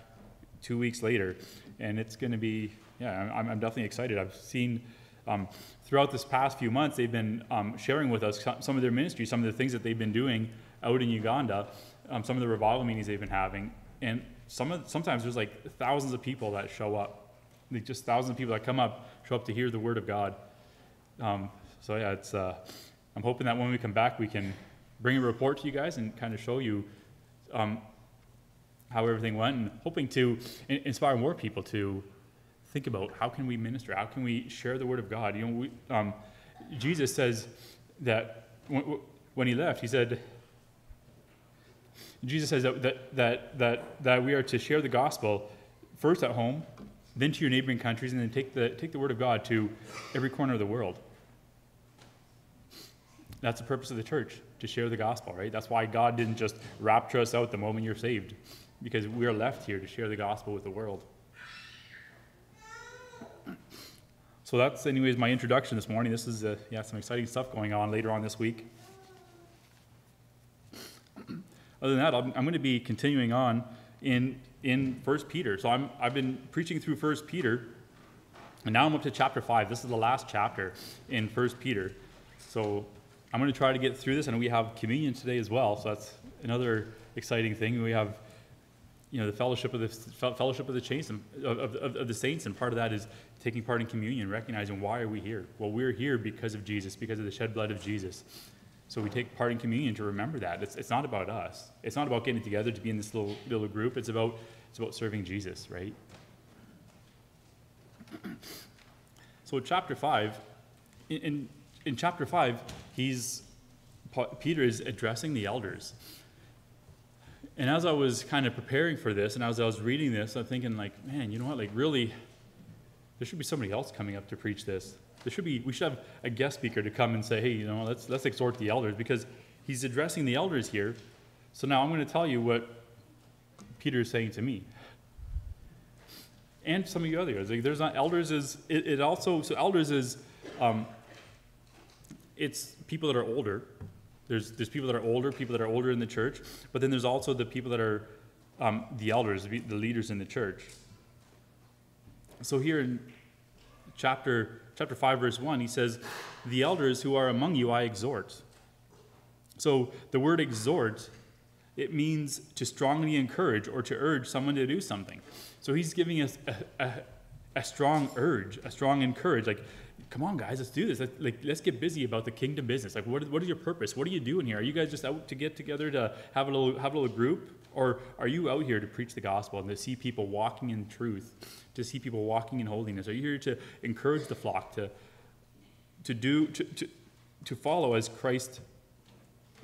two weeks later, and it's going to be yeah. I'm, I'm definitely excited. I've seen. Um, throughout this past few months, they've been um, sharing with us some of their ministry, some of the things that they've been doing out in Uganda, um, some of the revival meetings they've been having, and some of, sometimes there's like thousands of people that show up, like just thousands of people that come up, show up to hear the word of God. Um, so yeah, it's. Uh, I'm hoping that when we come back, we can bring a report to you guys and kind of show you um, how everything went, and hoping to inspire more people to think about how can we minister, how can we share the word of God. You know, we, um, Jesus says that when, when he left, he said. Jesus says that, that, that, that, that we are to share the gospel first at home, then to your neighboring countries, and then take the, take the word of God to every corner of the world. That's the purpose of the church, to share the gospel, right? That's why God didn't just rapture us out the moment you're saved, because we are left here to share the gospel with the world. So that's, anyways, my introduction this morning. This is, uh, yeah, some exciting stuff going on later on this week. Other than that, I'm, I'm going to be continuing on in in First Peter. So I'm I've been preaching through First Peter, and now I'm up to chapter five. This is the last chapter in First Peter. So I'm going to try to get through this, and we have communion today as well. So that's another exciting thing. We have, you know, the fellowship of the fellowship of the saints, of, of, of the saints, and part of that is taking part in communion, recognizing why are we here? Well, we're here because of Jesus, because of the shed blood of Jesus. So we take part in communion to remember that. It's, it's not about us. It's not about getting together to be in this little, little group. It's about, it's about serving Jesus, right? So chapter 5, in, in, in chapter 5, he's, Peter is addressing the elders. And as I was kind of preparing for this, and as I was reading this, I'm thinking like, man, you know what, like really, there should be somebody else coming up to preach this. There should be, we should have a guest speaker to come and say, hey, you know, let's, let's exhort the elders because he's addressing the elders here. So now I'm going to tell you what Peter is saying to me. And some of you others. Like, there's not, elders is, it, it also, so elders is, um, it's people that are older. There's, there's people that are older, people that are older in the church, but then there's also the people that are um, the elders, the leaders in the church. So here in chapter chapter 5, verse 1, he says, The elders who are among you I exhort. So the word exhort, it means to strongly encourage or to urge someone to do something. So he's giving us a, a, a strong urge, a strong encourage, like, come on, guys, let's do this. Let's, like, let's get busy about the kingdom business. Like, what, what is your purpose? What are you doing here? Are you guys just out to get together to have a little, have a little group? Or are you out here to preach the gospel and to see people walking in truth, to see people walking in holiness? Are you here to encourage the flock to, to do, to, to, to follow as Christ,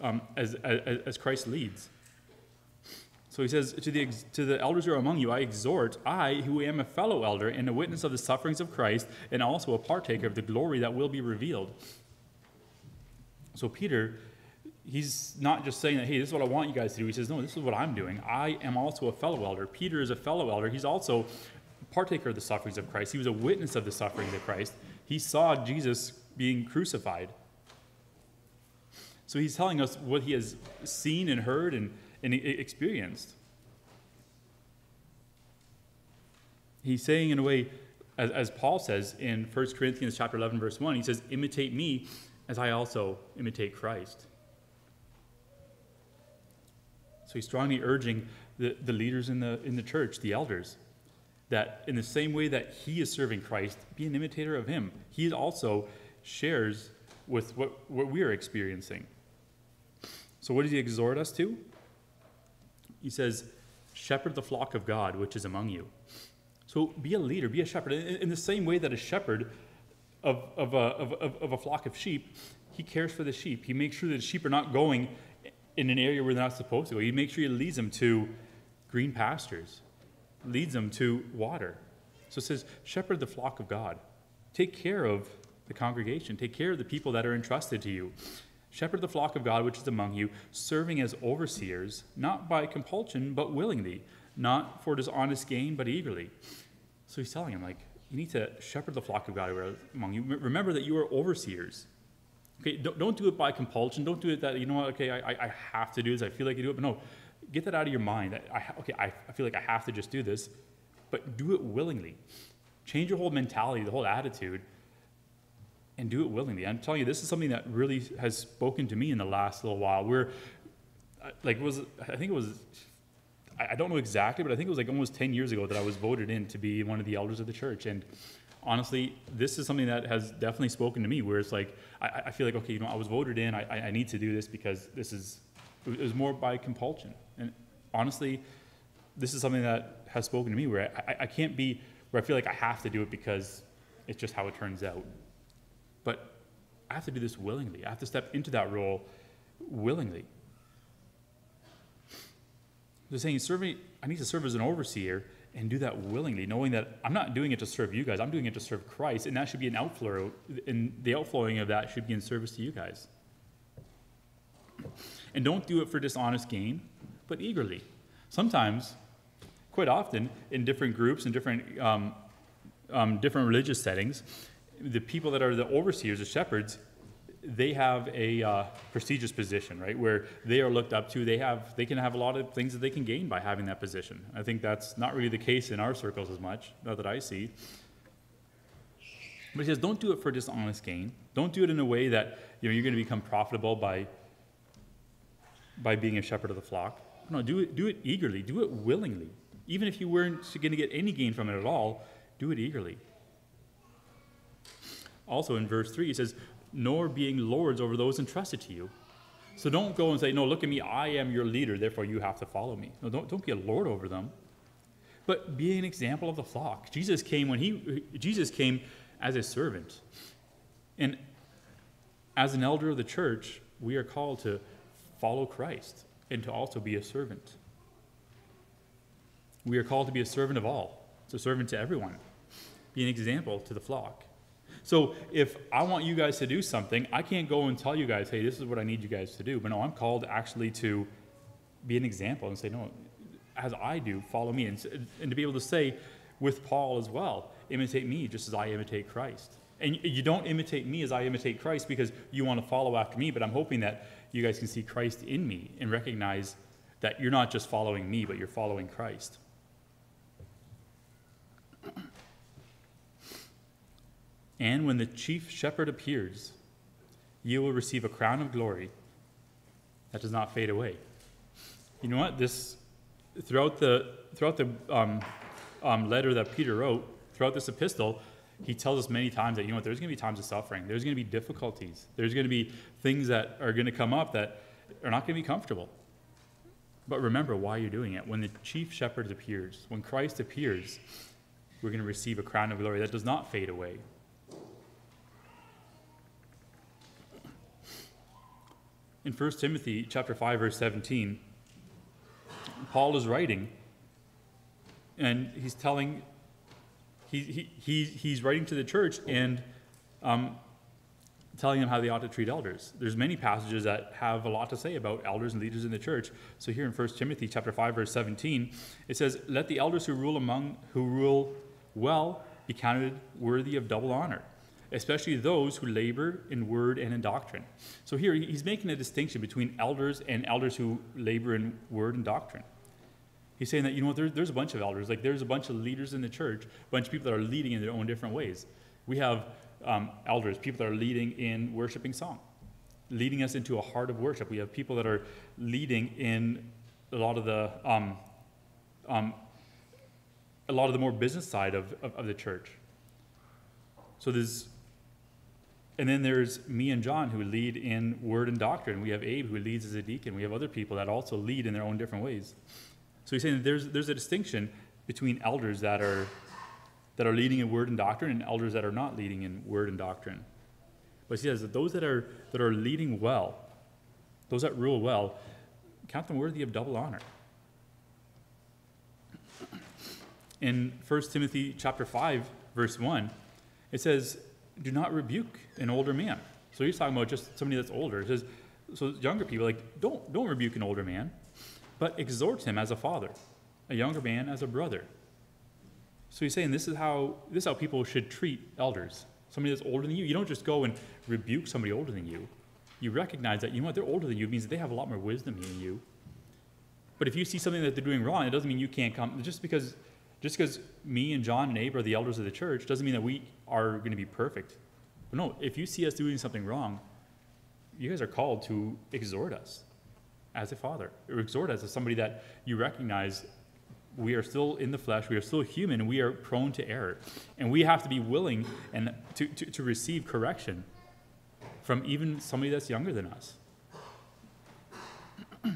um, as, as, as Christ leads? So he says, to the, to the elders who are among you, I exhort, I, who am a fellow elder and a witness of the sufferings of Christ, and also a partaker of the glory that will be revealed. So Peter he's not just saying that, hey, this is what I want you guys to do. He says, no, this is what I'm doing. I am also a fellow elder. Peter is a fellow elder. He's also a partaker of the sufferings of Christ. He was a witness of the sufferings of Christ. He saw Jesus being crucified. So he's telling us what he has seen and heard and, and experienced. He's saying, in a way, as, as Paul says in 1 Corinthians chapter 11, verse 1, he says, imitate me as I also imitate Christ. So he's strongly urging the, the leaders in the, in the church, the elders, that in the same way that he is serving Christ, be an imitator of him. He also shares with what, what we are experiencing. So, what does he exhort us to? He says, Shepherd the flock of God which is among you. So, be a leader, be a shepherd. In, in the same way that a shepherd of, of, a, of, of a flock of sheep, he cares for the sheep. He makes sure that the sheep are not going in an area where they're not supposed to go. He makes sure he leads them to green pastures, leads them to water. So it says, shepherd the flock of God. Take care of the congregation. Take care of the people that are entrusted to you. Shepherd the flock of God which is among you, serving as overseers, not by compulsion, but willingly, not for dishonest gain, but eagerly. So he's telling him, like, you need to shepherd the flock of God among you. Remember that you are overseers. Okay, don't, don't do it by compulsion. Don't do it that, you know what, okay, I, I have to do this. I feel like I do it. But no, get that out of your mind. I, okay, I, I feel like I have to just do this, but do it willingly. Change your whole mentality, the whole attitude, and do it willingly. I'm telling you, this is something that really has spoken to me in the last little while. Where, uh, like, it was I think it was I don't know exactly, but I think it was like almost 10 years ago that I was voted in to be one of the elders of the church. And honestly, this is something that has definitely spoken to me where it's like, I, I feel like, okay, you know, I was voted in, I, I need to do this because this is, it was more by compulsion. And honestly, this is something that has spoken to me where I, I can't be, where I feel like I have to do it because it's just how it turns out. But I have to do this willingly. I have to step into that role willingly. They're saying, serving, I need to serve as an overseer and do that willingly, knowing that I'm not doing it to serve you guys, I'm doing it to serve Christ, and that should be an outflow, and the outflowing of that should be in service to you guys. And don't do it for dishonest gain, but eagerly. Sometimes, quite often, in different groups and different, um, um, different religious settings, the people that are the overseers, the shepherds, they have a uh, prestigious position, right? Where they are looked up to. They have they can have a lot of things that they can gain by having that position. I think that's not really the case in our circles as much, not that I see. But he says, don't do it for dishonest gain. Don't do it in a way that you know you're going to become profitable by by being a shepherd of the flock. No, do it do it eagerly. Do it willingly. Even if you weren't going to get any gain from it at all, do it eagerly. Also in verse 3, he says, nor being lords over those entrusted to you. So don't go and say, No, look at me, I am your leader, therefore you have to follow me. No, don't, don't be a lord over them. But be an example of the flock. Jesus came when he Jesus came as a servant. And as an elder of the church, we are called to follow Christ and to also be a servant. We are called to be a servant of all, to servant to everyone, be an example to the flock. So if I want you guys to do something, I can't go and tell you guys, hey, this is what I need you guys to do. But no, I'm called actually to be an example and say, no, as I do, follow me. And, and to be able to say with Paul as well, imitate me just as I imitate Christ. And you don't imitate me as I imitate Christ because you want to follow after me, but I'm hoping that you guys can see Christ in me and recognize that you're not just following me, but you're following Christ. And when the chief shepherd appears, you will receive a crown of glory that does not fade away. You know what? This throughout the throughout the um, um, letter that Peter wrote, throughout this epistle, he tells us many times that you know what, there's going to be times of suffering. There's going to be difficulties. There's going to be things that are going to come up that are not going to be comfortable. But remember why you're doing it. When the chief shepherd appears, when Christ appears, we're going to receive a crown of glory that does not fade away. In 1 Timothy chapter 5 verse 17 Paul is writing and he's telling he, he, he, he's writing to the church and um, telling them how they ought to treat elders. There's many passages that have a lot to say about elders and leaders in the church. So here in 1 Timothy chapter 5 verse 17, it says, "Let the elders who rule among who rule well be counted worthy of double honor, especially those who labor in word and in doctrine. So here he's making a distinction between elders and elders who labor in word and doctrine. He's saying that, you know, there, there's a bunch of elders, like there's a bunch of leaders in the church, a bunch of people that are leading in their own different ways. We have um, elders, people that are leading in worshiping song, leading us into a heart of worship. We have people that are leading in a lot of the um, um, a lot of the more business side of, of, of the church. So there's and then there's me and John who lead in word and doctrine. We have Abe who leads as a deacon. We have other people that also lead in their own different ways. So he's saying that there's, there's a distinction between elders that are, that are leading in word and doctrine and elders that are not leading in word and doctrine. But he says that those that are, that are leading well, those that rule well, count them worthy of double honor. in 1 Timothy chapter 5, verse 1, it says, do not rebuke an older man. So he's talking about just somebody that's older. It says, so younger people, like, don't, don't rebuke an older man, but exhort him as a father, a younger man as a brother. So he's saying this is how this is how people should treat elders. Somebody that's older than you. You don't just go and rebuke somebody older than you. You recognize that you know what they're older than you it means they have a lot more wisdom than you. But if you see something that they're doing wrong, it doesn't mean you can't come. Just because just because me and John and Abe are the elders of the church doesn't mean that we are going to be perfect. But no, if you see us doing something wrong, you guys are called to exhort us as a father, or exhort us as somebody that you recognize we are still in the flesh, we are still human, and we are prone to error. And we have to be willing and to, to, to receive correction from even somebody that's younger than us.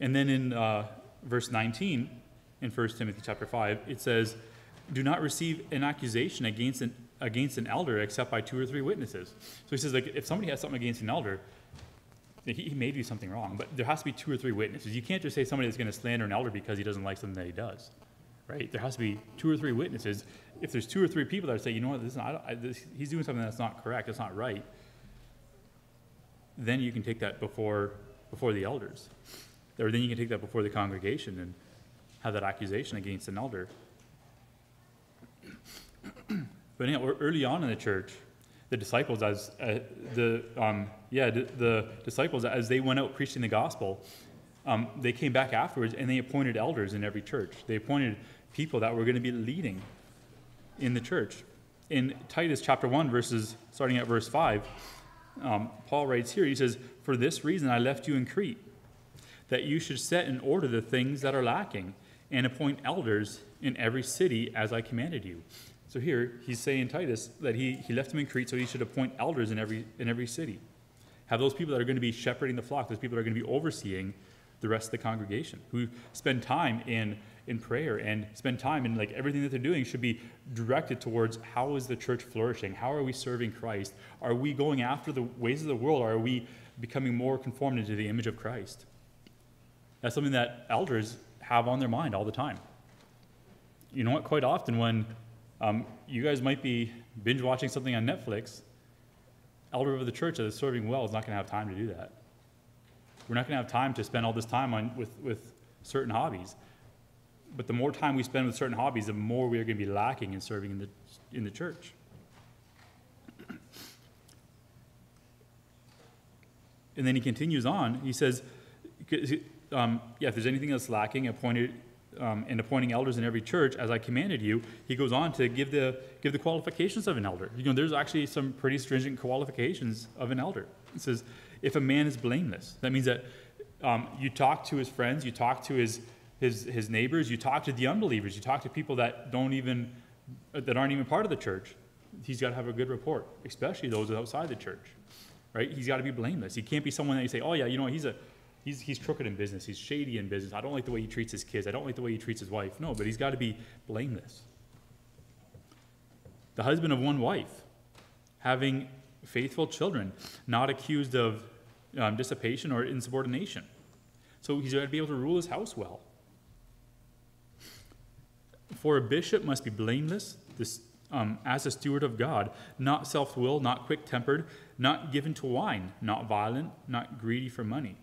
and then in uh, verse 19, in 1 Timothy chapter 5, it says, Do not receive an accusation against an, against an elder except by two or three witnesses. So he says, like, if somebody has something against an elder, he, he may do something wrong, but there has to be two or three witnesses. You can't just say somebody is going to slander an elder because he doesn't like something that he does, right? There has to be two or three witnesses. If there's two or three people that say, you know what, this is not, I, this, he's doing something that's not correct, that's not right, then you can take that before, before the elders. Or then you can take that before the congregation and have that accusation against an elder. but you know, early on in the church, the disciples, as uh, the um, yeah, the, the, disciples as they went out preaching the gospel, um, they came back afterwards and they appointed elders in every church. They appointed people that were going to be leading in the church. In Titus chapter one, verses starting at verse five, um, Paul writes here. He says, "For this reason I left you in Crete, that you should set in order the things that are lacking." And appoint elders in every city as I commanded you. So here he's saying Titus that he, he left him in Crete, so he should appoint elders in every in every city. Have those people that are going to be shepherding the flock, those people that are going to be overseeing the rest of the congregation, who spend time in in prayer and spend time in like everything that they're doing should be directed towards how is the church flourishing? How are we serving Christ? Are we going after the ways of the world? Or are we becoming more conformed into the image of Christ? That's something that elders have on their mind all the time. You know what? Quite often, when um, you guys might be binge watching something on Netflix, elder of the church that is serving well is not going to have time to do that. We're not going to have time to spend all this time on, with, with certain hobbies. But the more time we spend with certain hobbies, the more we are going to be lacking in serving in the, in the church. And then he continues on. He says, um, yeah, if there's anything that's lacking, appointed um, and appointing elders in every church, as I commanded you. He goes on to give the give the qualifications of an elder. You know, there's actually some pretty stringent qualifications of an elder. It says, if a man is blameless, that means that um, you talk to his friends, you talk to his his his neighbors, you talk to the unbelievers, you talk to people that don't even that aren't even part of the church. He's got to have a good report, especially those outside the church, right? He's got to be blameless. He can't be someone that you say, oh yeah, you know, he's a he's, he's crooked in business. He's shady in business. I don't like the way he treats his kids. I don't like the way he treats his wife. No, but he's got to be blameless. The husband of one wife, having faithful children, not accused of um, dissipation or insubordination. So he's got to be able to rule his house well. For a bishop must be blameless this, um, as a steward of God, not self willed, not quick tempered, not given to wine, not violent, not greedy for money.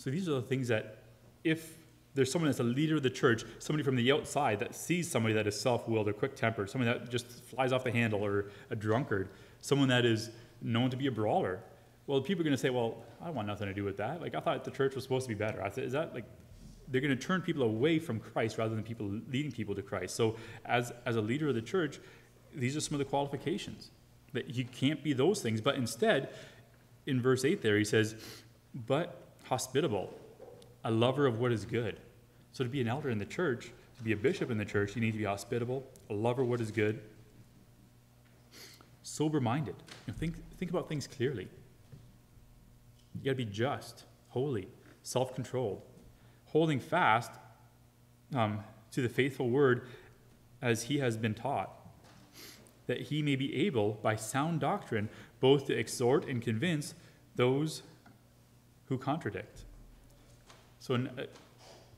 So these are the things that, if there's someone that's a leader of the church, somebody from the outside that sees somebody that is self willed or quick tempered, someone that just flies off the handle or a drunkard, someone that is known to be a brawler, well, people are going to say, well, I want nothing to do with that. Like, I thought the church was supposed to be better. I said, is that like, they're going to turn people away from Christ rather than people leading people to Christ. So, as, as a leader of the church, these are some of the qualifications. That you can't be those things, but instead, in verse 8 there, he says, but hospitable, a lover of what is good. So, to be an elder in the church, to be a bishop in the church, you need to be hospitable, a lover of what is good, sober minded. You know, think, think about things clearly. You got to be just, holy, self controlled, holding fast um, to the faithful word as he has been taught, that he may be able, by sound doctrine, both to exhort and convince those who contradict. So uh,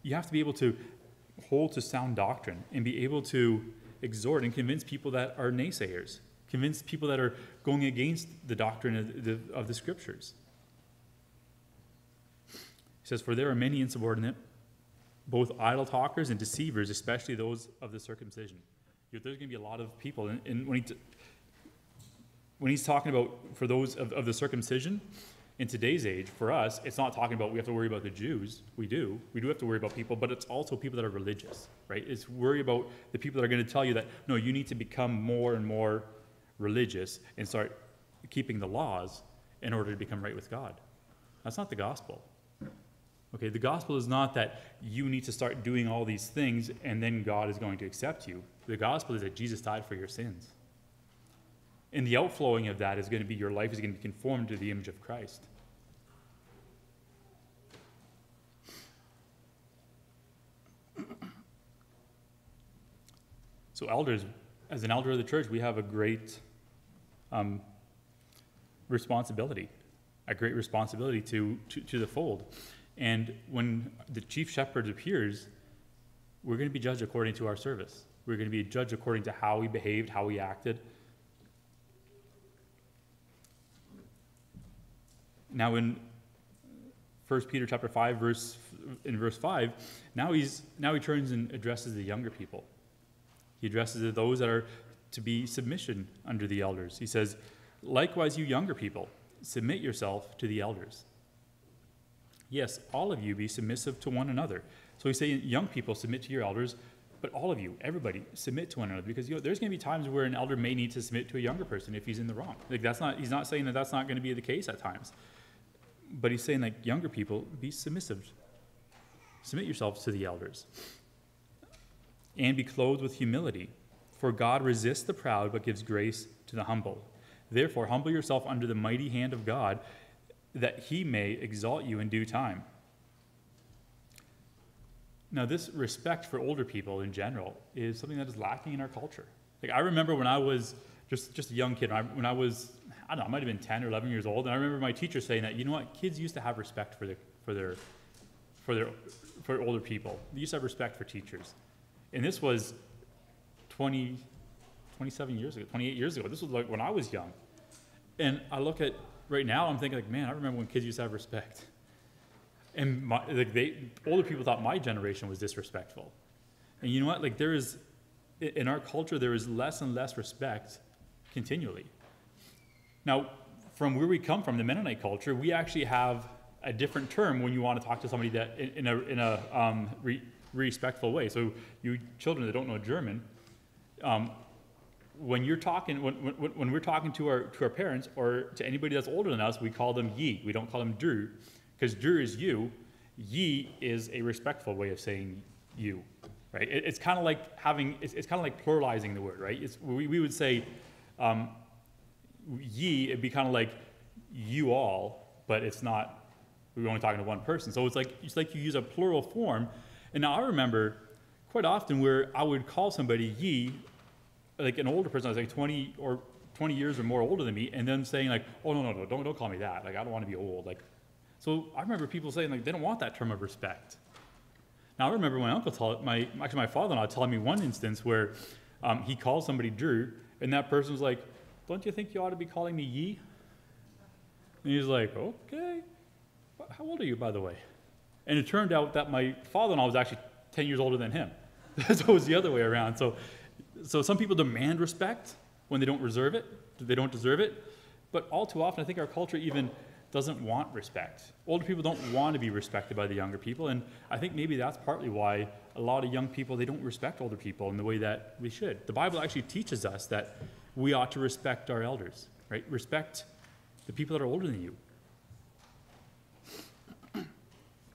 you have to be able to hold to sound doctrine and be able to exhort and convince people that are naysayers, convince people that are going against the doctrine of the, of the scriptures. He says, For there are many insubordinate, both idle talkers and deceivers, especially those of the circumcision. There's going to be a lot of people, and, and when, he t- when he's talking about for those of, of the circumcision, in today's age, for us, it's not talking about we have to worry about the Jews. We do. We do have to worry about people, but it's also people that are religious, right? It's worry about the people that are going to tell you that, no, you need to become more and more religious and start keeping the laws in order to become right with God. That's not the gospel. Okay, the gospel is not that you need to start doing all these things and then God is going to accept you. The gospel is that Jesus died for your sins. And the outflowing of that is going to be your life is going to be conformed to the image of Christ. So, elders, as an elder of the church, we have a great um, responsibility, a great responsibility to, to, to the fold. And when the chief shepherd appears, we're going to be judged according to our service. We're going to be judged according to how we behaved, how we acted. Now in 1 Peter chapter 5 verse in verse 5, now he's now he turns and addresses the younger people. He addresses those that are to be submission under the elders. He says, "Likewise you younger people, submit yourself to the elders." Yes, all of you be submissive to one another. So he's saying, young people, submit to your elders, but all of you, everybody, submit to one another because you know, there's going to be times where an elder may need to submit to a younger person if he's in the wrong. Like that's not, he's not saying that that's not going to be the case at times, but he's saying like younger people, be submissive, submit yourselves to the elders, and be clothed with humility. For God resists the proud, but gives grace to the humble. Therefore, humble yourself under the mighty hand of God that he may exalt you in due time. Now, this respect for older people in general is something that is lacking in our culture. Like, I remember when I was just, just a young kid, when I was, I don't know, I might have been 10 or 11 years old, and I remember my teacher saying that, you know what, kids used to have respect for, the, for, their, for, their, for older people. They used to have respect for teachers. And this was 20, 27 years ago, 28 years ago. This was like when I was young. And I look at right now, I'm thinking like, man, I remember when kids used to have respect. And my, like they, older people thought my generation was disrespectful. And you know what? Like there is, in our culture, there is less and less respect continually. Now, from where we come from, the Mennonite culture, we actually have a different term when you want to talk to somebody that in, a, in a um, re, respectful way. So you children that don't know German, um, when you're talking, when, when, when, we're talking to our, to our parents or to anybody that's older than us, we call them ye. We don't call them du, because du is you. Ye is a respectful way of saying you, right? It, it's kind of like having, it's, it's kind of like pluralizing the word, right? It's, we, we would say um, ye, it'd be kind of like you all, but it's not, we're only talking to one person. So it's like, it's like you use a plural form. And now I remember quite often where I would call somebody ye like an older person, I was like 20 or 20 years or more older than me, and then saying like, oh no no no, don't don't call me that. Like I don't want to be old. Like, so I remember people saying like they don't want that term of respect. Now I remember my uncle told my actually my father-in-law telling me one instance where um, he called somebody du, and that person was like, don't you think you ought to be calling me Ye? And he's like, okay. How old are you, by the way? And it turned out that my father-in-law was actually 10 years older than him. so it was the other way around. So so some people demand respect when they don't reserve it, they don't deserve it. But all too often, I think our culture even doesn't want respect. Older people don't want to be respected by the younger people, and I think maybe that's partly why a lot of young people they don't respect older people in the way that we should. The Bible actually teaches us that we ought to respect our elders, right? Respect the people that are older than you.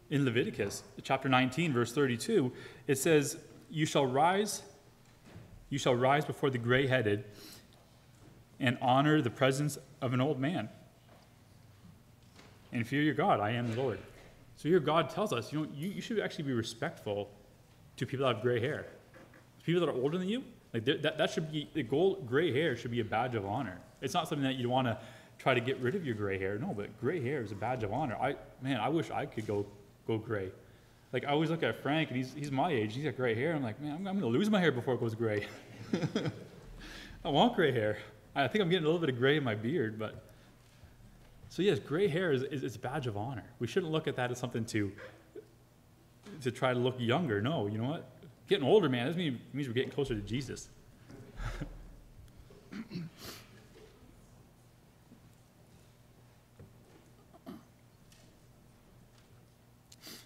In Leviticus chapter 19, verse 32, it says, You shall rise you shall rise before the gray headed and honor the presence of an old man. And fear your God, I am the Lord. So your God tells us, you know, you, you should actually be respectful to people that have gray hair. People that are older than you, like that, that should be, the gold, gray hair should be a badge of honor. It's not something that you want to try to get rid of your gray hair. No, but gray hair is a badge of honor. I, man, I wish I could go, go gray. Like I always look at Frank, and he's he's my age. He's got gray hair. I'm like, man, I'm, I'm gonna lose my hair before it goes gray. I want gray hair. I think I'm getting a little bit of gray in my beard, but so yes, gray hair is, is, is a badge of honor. We shouldn't look at that as something to to try to look younger. No, you know what? Getting older, man, this means, we're getting closer to Jesus.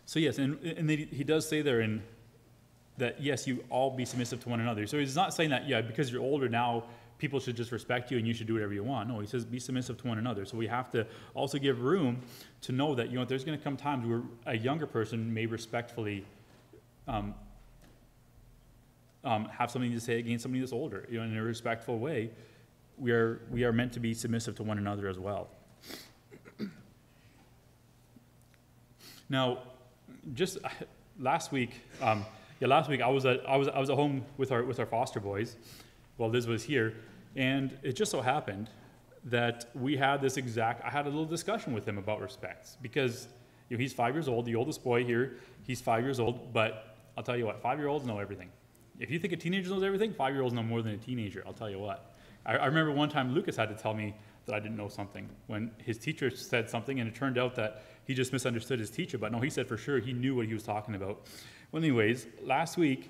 so yes, and, and he he does say there in that yes, you all be submissive to one another. So he's not saying that yeah, because you're older now, people should just respect you and you should do whatever you want. No, he says be submissive to one another. So we have to also give room to know that you know there's going to come times where a younger person may respectfully um, um, have something to say against somebody that's older, you know, in a respectful way. We are we are meant to be submissive to one another as well. Now, just uh, last week, um, yeah, last week I was at I was I was at home with our with our foster boys, while Liz was here, and it just so happened that we had this exact. I had a little discussion with him about respects because you know he's five years old, the oldest boy here. He's five years old, but I'll tell you what, five year olds know everything. If you think a teenager knows everything, five year olds know more than a teenager. I'll tell you what. I, I remember one time Lucas had to tell me that I didn't know something when his teacher said something, and it turned out that he just misunderstood his teacher. But no, he said for sure he knew what he was talking about. Well, anyways, last week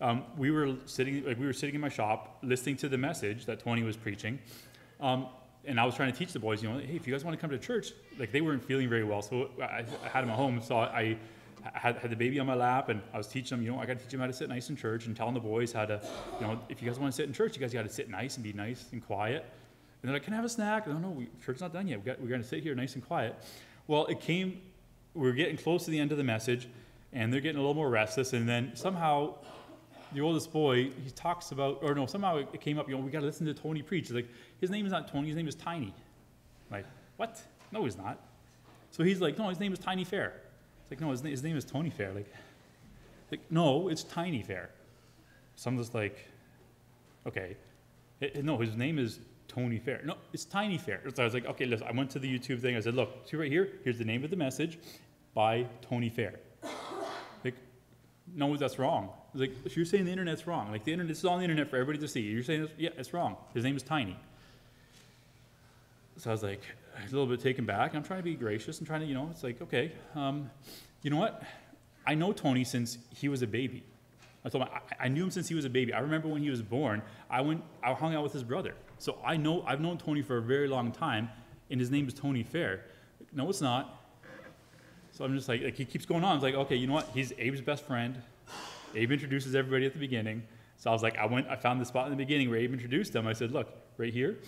um, we were sitting like we were sitting in my shop listening to the message that Tony was preaching. Um, and I was trying to teach the boys, you know, hey, if you guys want to come to church, like they weren't feeling very well, so I, I had them at home. So I had, had the baby on my lap, and I was teaching them, you know, I got to teach them how to sit nice in church, and telling the boys how to, you know, if you guys want to sit in church, you guys got to sit nice and be nice and quiet. And they're like, can I have a snack? No, no, we, church's not done yet. We got, we're going to sit here nice and quiet. Well, it came, we we're getting close to the end of the message, and they're getting a little more restless, and then somehow the oldest boy, he talks about, or no, somehow it came up, you know, we got to listen to Tony preach. It's like, his name is not Tony, his name is Tiny. Like, what? No, he's not. So he's like, no, his name is Tiny Fehr. Like, no, his, na- his name is Tony Fehr. Like, like, no, it's Tiny Fehr. So I'm just like, okay. It- it- no, his name is Tony Fehr. No, it's Tiny Fehr. So I was like, okay, listen, I went to the YouTube thing. I said, look, see right here? Here's the name of the message by Tony Fehr. Like, no, that's wrong. Like, you're saying the internet's wrong. Like, the internet, this is on the internet for everybody to see. You're saying, yeah, it's wrong. His name is Tiny. So I was like, a little bit taken back. I'm trying to be gracious and trying to, you know, it's like, okay, um, you know what? I know Tony since he was a baby. I told him I, I knew him since he was a baby. I remember when he was born. I went, I hung out with his brother. So I know, I've known Tony for a very long time, and his name is Tony Fehr. No, it's not. So I'm just like, like he keeps going on. It's like, okay, you know what? He's Abe's best friend. Abe introduces everybody at the beginning. So I was like, I went, I found the spot in the beginning where Abe introduced them. I said, look, right here.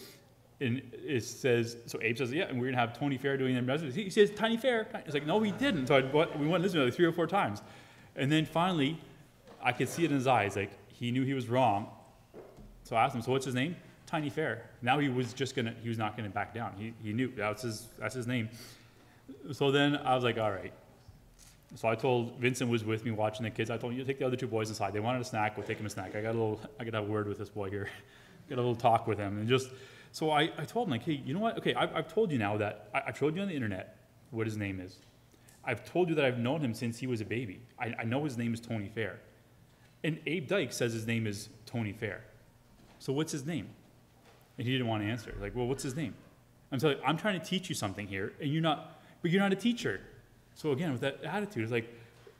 And it says, so Abe says, yeah, and we're gonna have Tony Fehr doing them. He says, Tiny Fehr. It's like, no, we didn't. So I, we went and listened to it like three or four times. And then finally, I could see it in his eyes, like he knew he was wrong. So I asked him, so what's his name? Tiny Fehr. Now he was just gonna, he was not gonna back down. He, he knew, that's his, that's his name. So then I was like, all right. So I told Vincent was with me watching the kids. I told him, you take the other two boys aside. They wanted a snack. We'll take him a snack. I got a little. I got to have a word with this boy here. got a little talk with him, and just so I, I told him like, hey, you know what? Okay, I've, I've told you now that I, I've showed you on the internet what his name is. I've told you that I've known him since he was a baby. I, I know his name is Tony Fehr, and Abe Dyke says his name is Tony Fehr. So what's his name? And he didn't want to answer. Like, well, what's his name? I'm telling I'm trying to teach you something here, and you're not, but you're not a teacher. So again, with that attitude, it's like,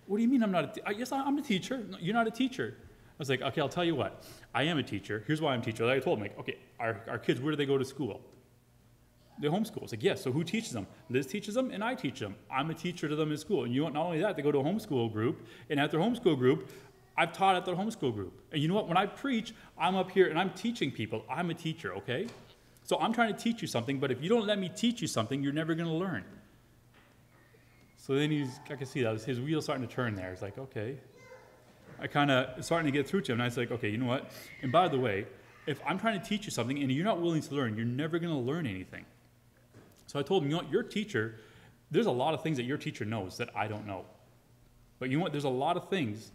what do you mean I'm not a teacher? Yes, I'm a teacher. No, you're not a teacher. I was like, okay, I'll tell you what. I am a teacher. Here's why I'm a teacher. Like I told him, like, okay, our, our kids, where do they go to school? They homeschool. It's like, yes, so who teaches them? Liz teaches them, and I teach them. I'm a teacher to them in school. And you know what? Not only that, they go to a homeschool group, and at their homeschool group, I've taught at their homeschool group. And you know what? When I preach, I'm up here and I'm teaching people. I'm a teacher, okay? So I'm trying to teach you something, but if you don't let me teach you something, you're never going to learn. So then he's, I can see that, his wheel's starting to turn there. It's like, okay. I kind of starting to get through to him, and I was like, okay, you know what? And by the way, if I'm trying to teach you something and you're not willing to learn, you're never going to learn anything. So I told him, you know what? Your teacher, there's a lot of things that your teacher knows that I don't know. But you know what? There's a lot of things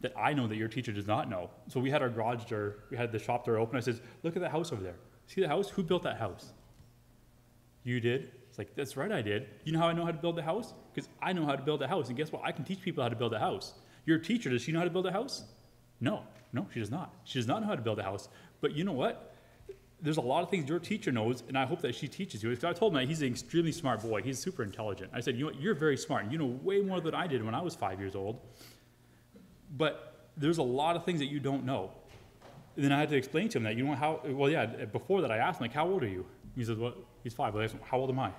that I know that your teacher does not know. So we had our garage door, we had the shop door open. I said, look at that house over there. See the house? Who built that house? You did? It's like, that's right, I did. You know how I know how to build a house? Because I know how to build a house. And guess what? I can teach people how to build a house. You're teacher. Does she know how to build a house? No, no, she does not. She does not know how to build a house. But you know what? There's a lot of things your teacher knows, and I hope that she teaches you. Because I told him that he's an extremely smart boy. He's super intelligent. I said, you know what? You're very smart. You know way more than I did when I was five years old. But there's a lot of things that you don't know. And then I had to explain to him that, you know how, well, yeah, before that I asked him, like, how old are you? He says, well, he's five. Well, I asked him, how old am I?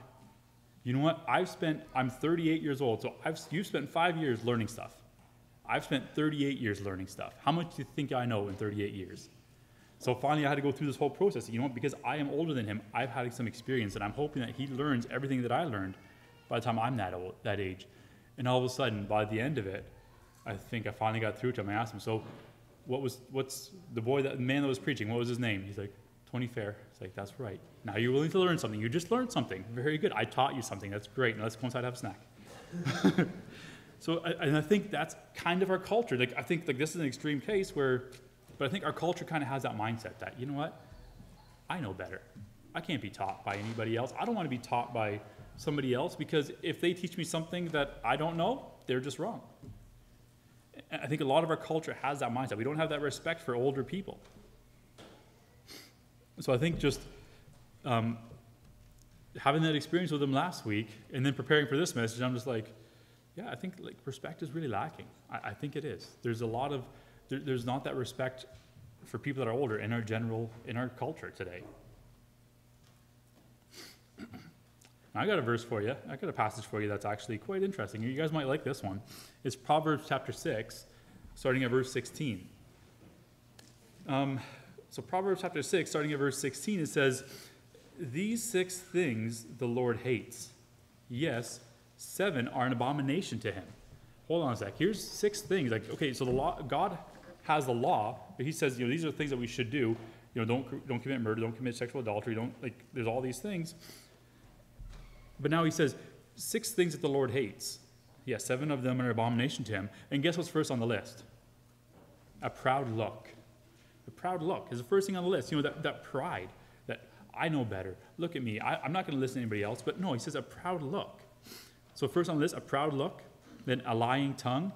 You know what? I've spent, I'm 38 years old, so I've, you've spent five years learning stuff. I've spent 38 years learning stuff. How much do you think I know in 38 years? So finally, I had to go through this whole process. You know? Because I am older than him, I've had some experience, and I'm hoping that he learns everything that I learned by the time I'm that old, that age. And all of a sudden, by the end of it, I think I finally got through to him. I asked him, "So, what was what's the boy that the man that was preaching? What was his name?" He's like, "Tony Fehr." It's like, "That's right. Now you're willing to learn something. You just learned something. Very good. I taught you something. That's great. Now let's go inside and have a snack." so, I, and I think that's kind of our culture. Like, I think like this is an extreme case where, but I think our culture kind of has that mindset that you know what, I know better. I can't be taught by anybody else. I don't want to be taught by somebody else because if they teach me something that I don't know, they're just wrong. I think a lot of our culture has that mindset. We don't have that respect for older people. So I think just um, having that experience with them last week and then preparing for this message, I'm just like, yeah, I think like respect is really lacking. I, I think it is. There's a lot of there, there's not that respect for people that are older in our general in our culture today. I got a verse for you. I got a passage for you that's actually quite interesting. You guys might like this one. It's Proverbs chapter 6, starting at verse 16. Um, so, Proverbs chapter 6, starting at verse 16, it says, These six things the Lord hates. Yes, seven are an abomination to him. Hold on a sec. Here's six things. Like, okay, so the law, God has the law, but he says, you know, these are things that we should do. You know, don't, don't commit murder, don't commit sexual adultery, don't, like, there's all these things. But now he says, six things that the Lord hates. Yes, seven of them are an abomination to him. And guess what's first on the list? A proud look. A proud look is the first thing on the list. You know, that, that pride, that I know better. Look at me. I, am not going to listen to anybody else. But no, he says a proud look. So, first on the list, a proud look, then a lying tongue,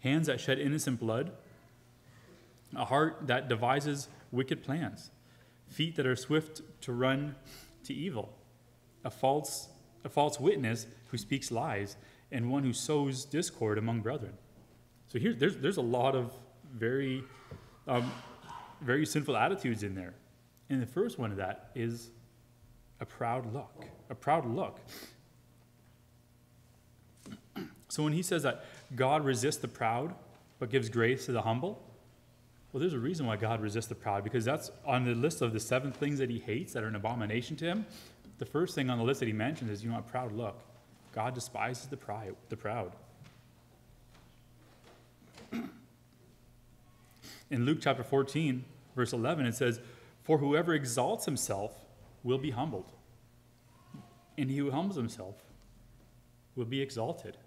hands that shed innocent blood, a heart that devises wicked plans, feet that are swift to run to evil, a false, a false witness who speaks lies, and one who sows discord among brethren. So here, there's, there's a lot of very, um, very sinful attitudes in there. And the first one of that is a proud look. A proud look. So when he says that God resists the proud, but gives grace to the humble, well, there's a reason why God resists the proud, because that's on the list of the seven things that he hates that are an abomination to him. The first thing on the list that he mentions is, you know, a proud look. God despises the, pride, the proud. In Luke chapter 14, verse 11, it says, For whoever exalts himself will be humbled, and he who humbles himself will be exalted.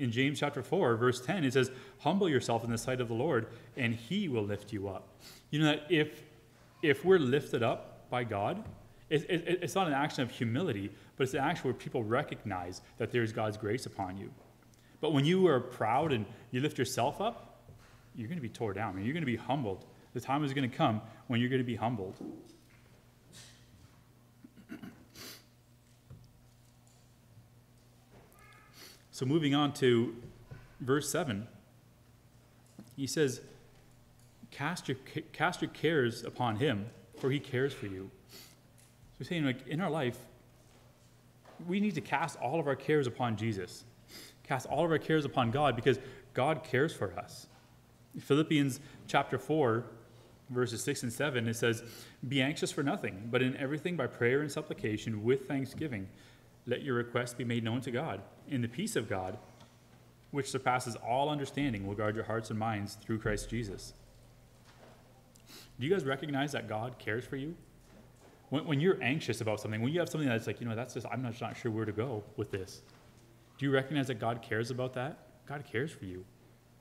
In James chapter 4, verse 10, it says, Humble yourself in the sight of the Lord, and he will lift you up. You know that if, if we're lifted up by God, it, it, it's not an action of humility, but it's an action where people recognize that there's God's grace upon you. But when you are proud and you lift yourself up, you're going to be torn down. I mean, you're going to be humbled. The time is going to come when you're going to be humbled. So, moving on to verse 7, he says, Cast your, cast your cares upon him, for he cares for you. So, saying, like, in our life, we need to cast all of our cares upon Jesus, cast all of our cares upon God, because God cares for us. Philippians chapter 4, verses 6 and 7, it says, Be anxious for nothing, but in everything by prayer and supplication with thanksgiving, let your requests be made known to God. In the peace of God, which surpasses all understanding, will guard your hearts and minds through Christ Jesus. Do you guys recognize that God cares for you? When, when you're anxious about something, when you have something that's like, you know, that's just, I'm not, not sure where to go with this, do you recognize that God cares about that? God cares for you.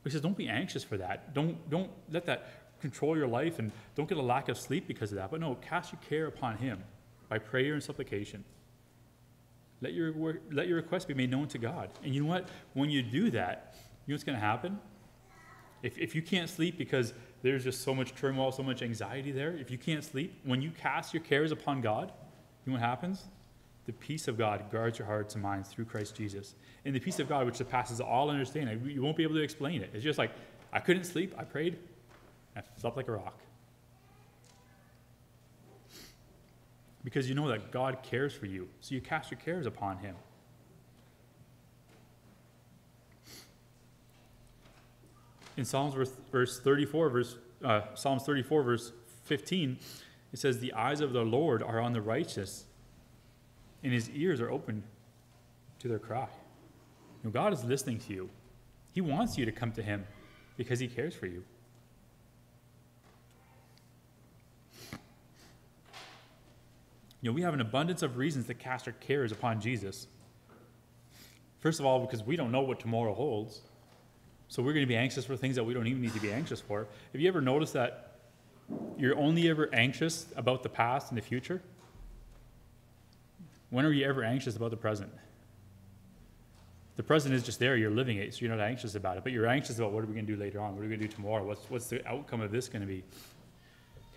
He says, don't be anxious for that. Don't, don't let that control your life and don't get a lack of sleep because of that. But no, cast your care upon Him by prayer and supplication. Let your, let your request be made known to God. And you know what? When you do that, you know what's going to happen? If, if you can't sleep because there's just so much turmoil, so much anxiety there, if you can't sleep, when you cast your cares upon God, you know what happens? The peace of God guards your hearts and minds through Christ Jesus. And the peace of God, which surpasses all understanding, you won't be able to explain it. It's just like, I couldn't sleep, I prayed, I slept like a rock. Because you know that God cares for you, so you cast your cares upon Him. In Psalms verse, verse 34, verse, uh, Psalms 34, verse 15, it says, The eyes of the Lord are on the righteous, and his ears are open to their cry. You know, God is listening to you. He wants you to come to him because he cares for you. You know, we have an abundance of reasons to cast our cares upon Jesus. First of all, because we don't know what tomorrow holds. So we're going to be anxious for things that we don't even need to be anxious for. Have you ever noticed that you're only ever anxious about the past and the future? When are you ever anxious about the present? The present is just there, you're living it, so you're not anxious about it. But you're anxious about what are we going to do later on? What are we going to do tomorrow? What's, what's the outcome of this going to be?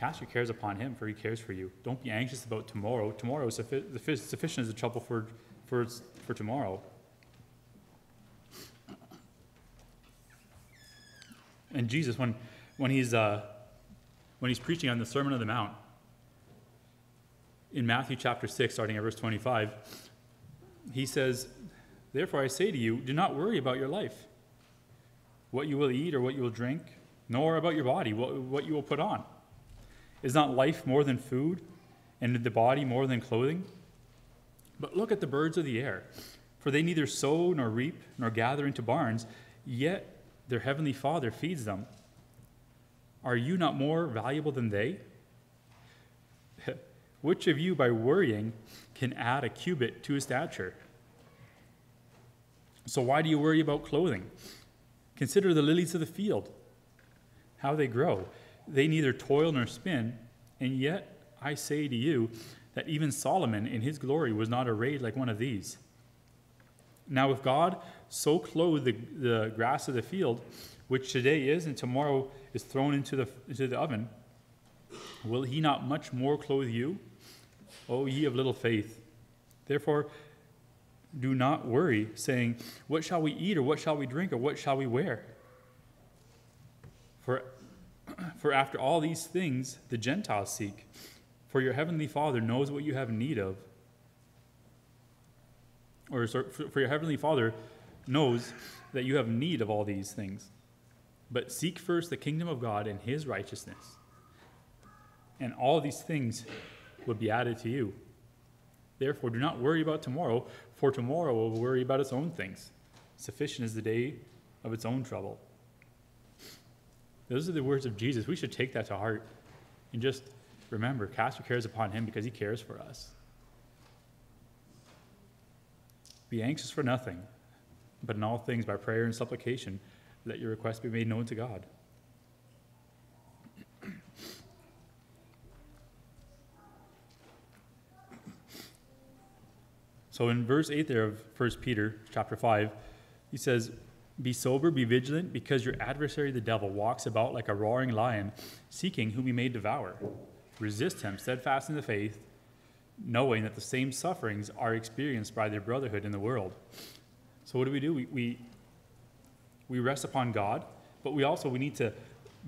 Cast your cares upon Him, for He cares for you. Don't be anxious about tomorrow. Tomorrow is suffi- sufficient is the trouble for, for, for tomorrow. And Jesus, when, when, he's, uh, when he's preaching on the Sermon on the Mount, in Matthew chapter 6, starting at verse 25, he says, Therefore I say to you, do not worry about your life, what you will eat or what you will drink, nor about your body, what, what you will put on. Is not life more than food, and the body more than clothing? But look at the birds of the air, for they neither sow nor reap nor gather into barns, yet their heavenly Father feeds them. Are you not more valuable than they? Which of you, by worrying, can add a cubit to his stature? So why do you worry about clothing? Consider the lilies of the field, how they grow. They neither toil nor spin, and yet I say to you that even Solomon in his glory was not arrayed like one of these. Now, if God so clothed the, the grass of the field, which today is and tomorrow is thrown into the, into the oven, will he not much more clothe you, O ye of little faith? Therefore, do not worry, saying, What shall we eat, or what shall we drink, or what shall we wear? For, for after all these things the Gentiles seek, for your heavenly Father knows what you have need of. Or for your heavenly Father knows that you have need of all these things. But seek first the kingdom of God and his righteousness, and all these things will be added to you. Therefore, do not worry about tomorrow, for tomorrow will worry about its own things. Sufficient is the day of its own trouble. Those are the words of Jesus. We should take that to heart and just remember cast your cares upon him because he cares for us. Be anxious for nothing, but in all things by prayer and supplication, let your requests be made known to God. So in verse 8 there of 1 Peter chapter 5, he says, Be sober, be vigilant, because your adversary the devil walks about like a roaring lion, seeking whom he may devour. Resist him, steadfast in the faith, knowing that the same sufferings are experienced by their brotherhood in the world. So what do we do? We, we, we rest upon God, but we also we need to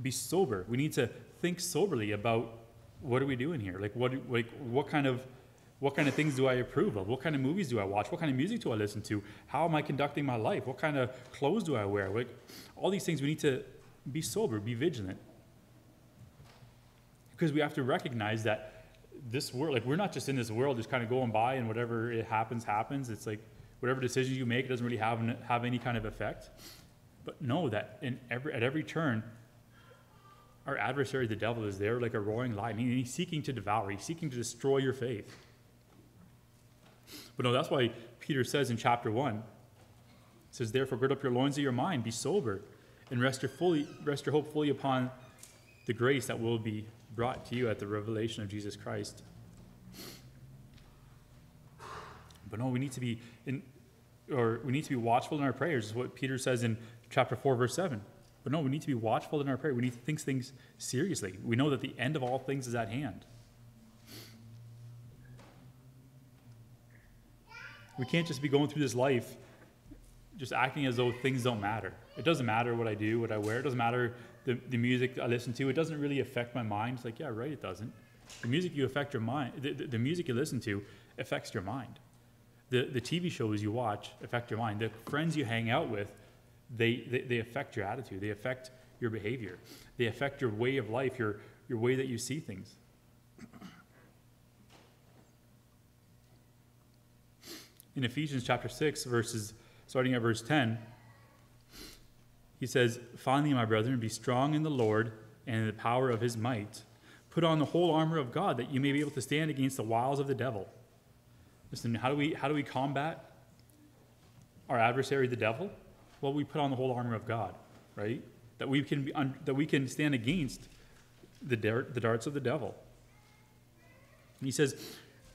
be sober. We need to think soberly about what are we doing here? Like what like what kind of what kind of things do I approve of? What kind of movies do I watch? What kind of music do I listen to? How am I conducting my life? What kind of clothes do I wear? Like all these things we need to be sober, be vigilant. Because we have to recognize that this world, like we're not just in this world just kind of going by and whatever it happens, happens. It's like whatever decisions you make, it doesn't really have, have any kind of effect. But know that in every, at every turn, our adversary, the devil, is there like a roaring lion. He's seeking to devour, he's seeking to destroy your faith. But no, that's why Peter says in chapter 1, says, Therefore, gird up your loins of your mind, be sober, and rest your, fully, rest your hope fully upon the grace that will be brought to you at the revelation of Jesus Christ. But no, we need to be in, or we need to be watchful in our prayers, is what Peter says in chapter 4, verse 7. But no, we need to be watchful in our prayer. We need to think things seriously. We know that the end of all things is at hand. We can't just be going through this life just acting as though things don't matter. It doesn't matter what I do, what I wear. It doesn't matter the, the music I listen to. It doesn't really affect my mind. It's like, yeah, right, it doesn't. The music you affect your mind, the, the, music you listen to affects your mind. The, the TV shows you watch affect your mind. The friends you hang out with, they, they, they affect your attitude. They affect your behavior. They affect your way of life, your, your way that you see things. In Ephesians chapter 6, verses starting at verse 10, he says, Finally, my brethren, be strong in the Lord and in the power of his might. Put on the whole armor of God that you may be able to stand against the wiles of the devil. Listen, how do we, how do we combat our adversary, the devil? Well, we put on the whole armor of God, right? That we can, be un, that we can stand against the, dart, the darts of the devil. And he says,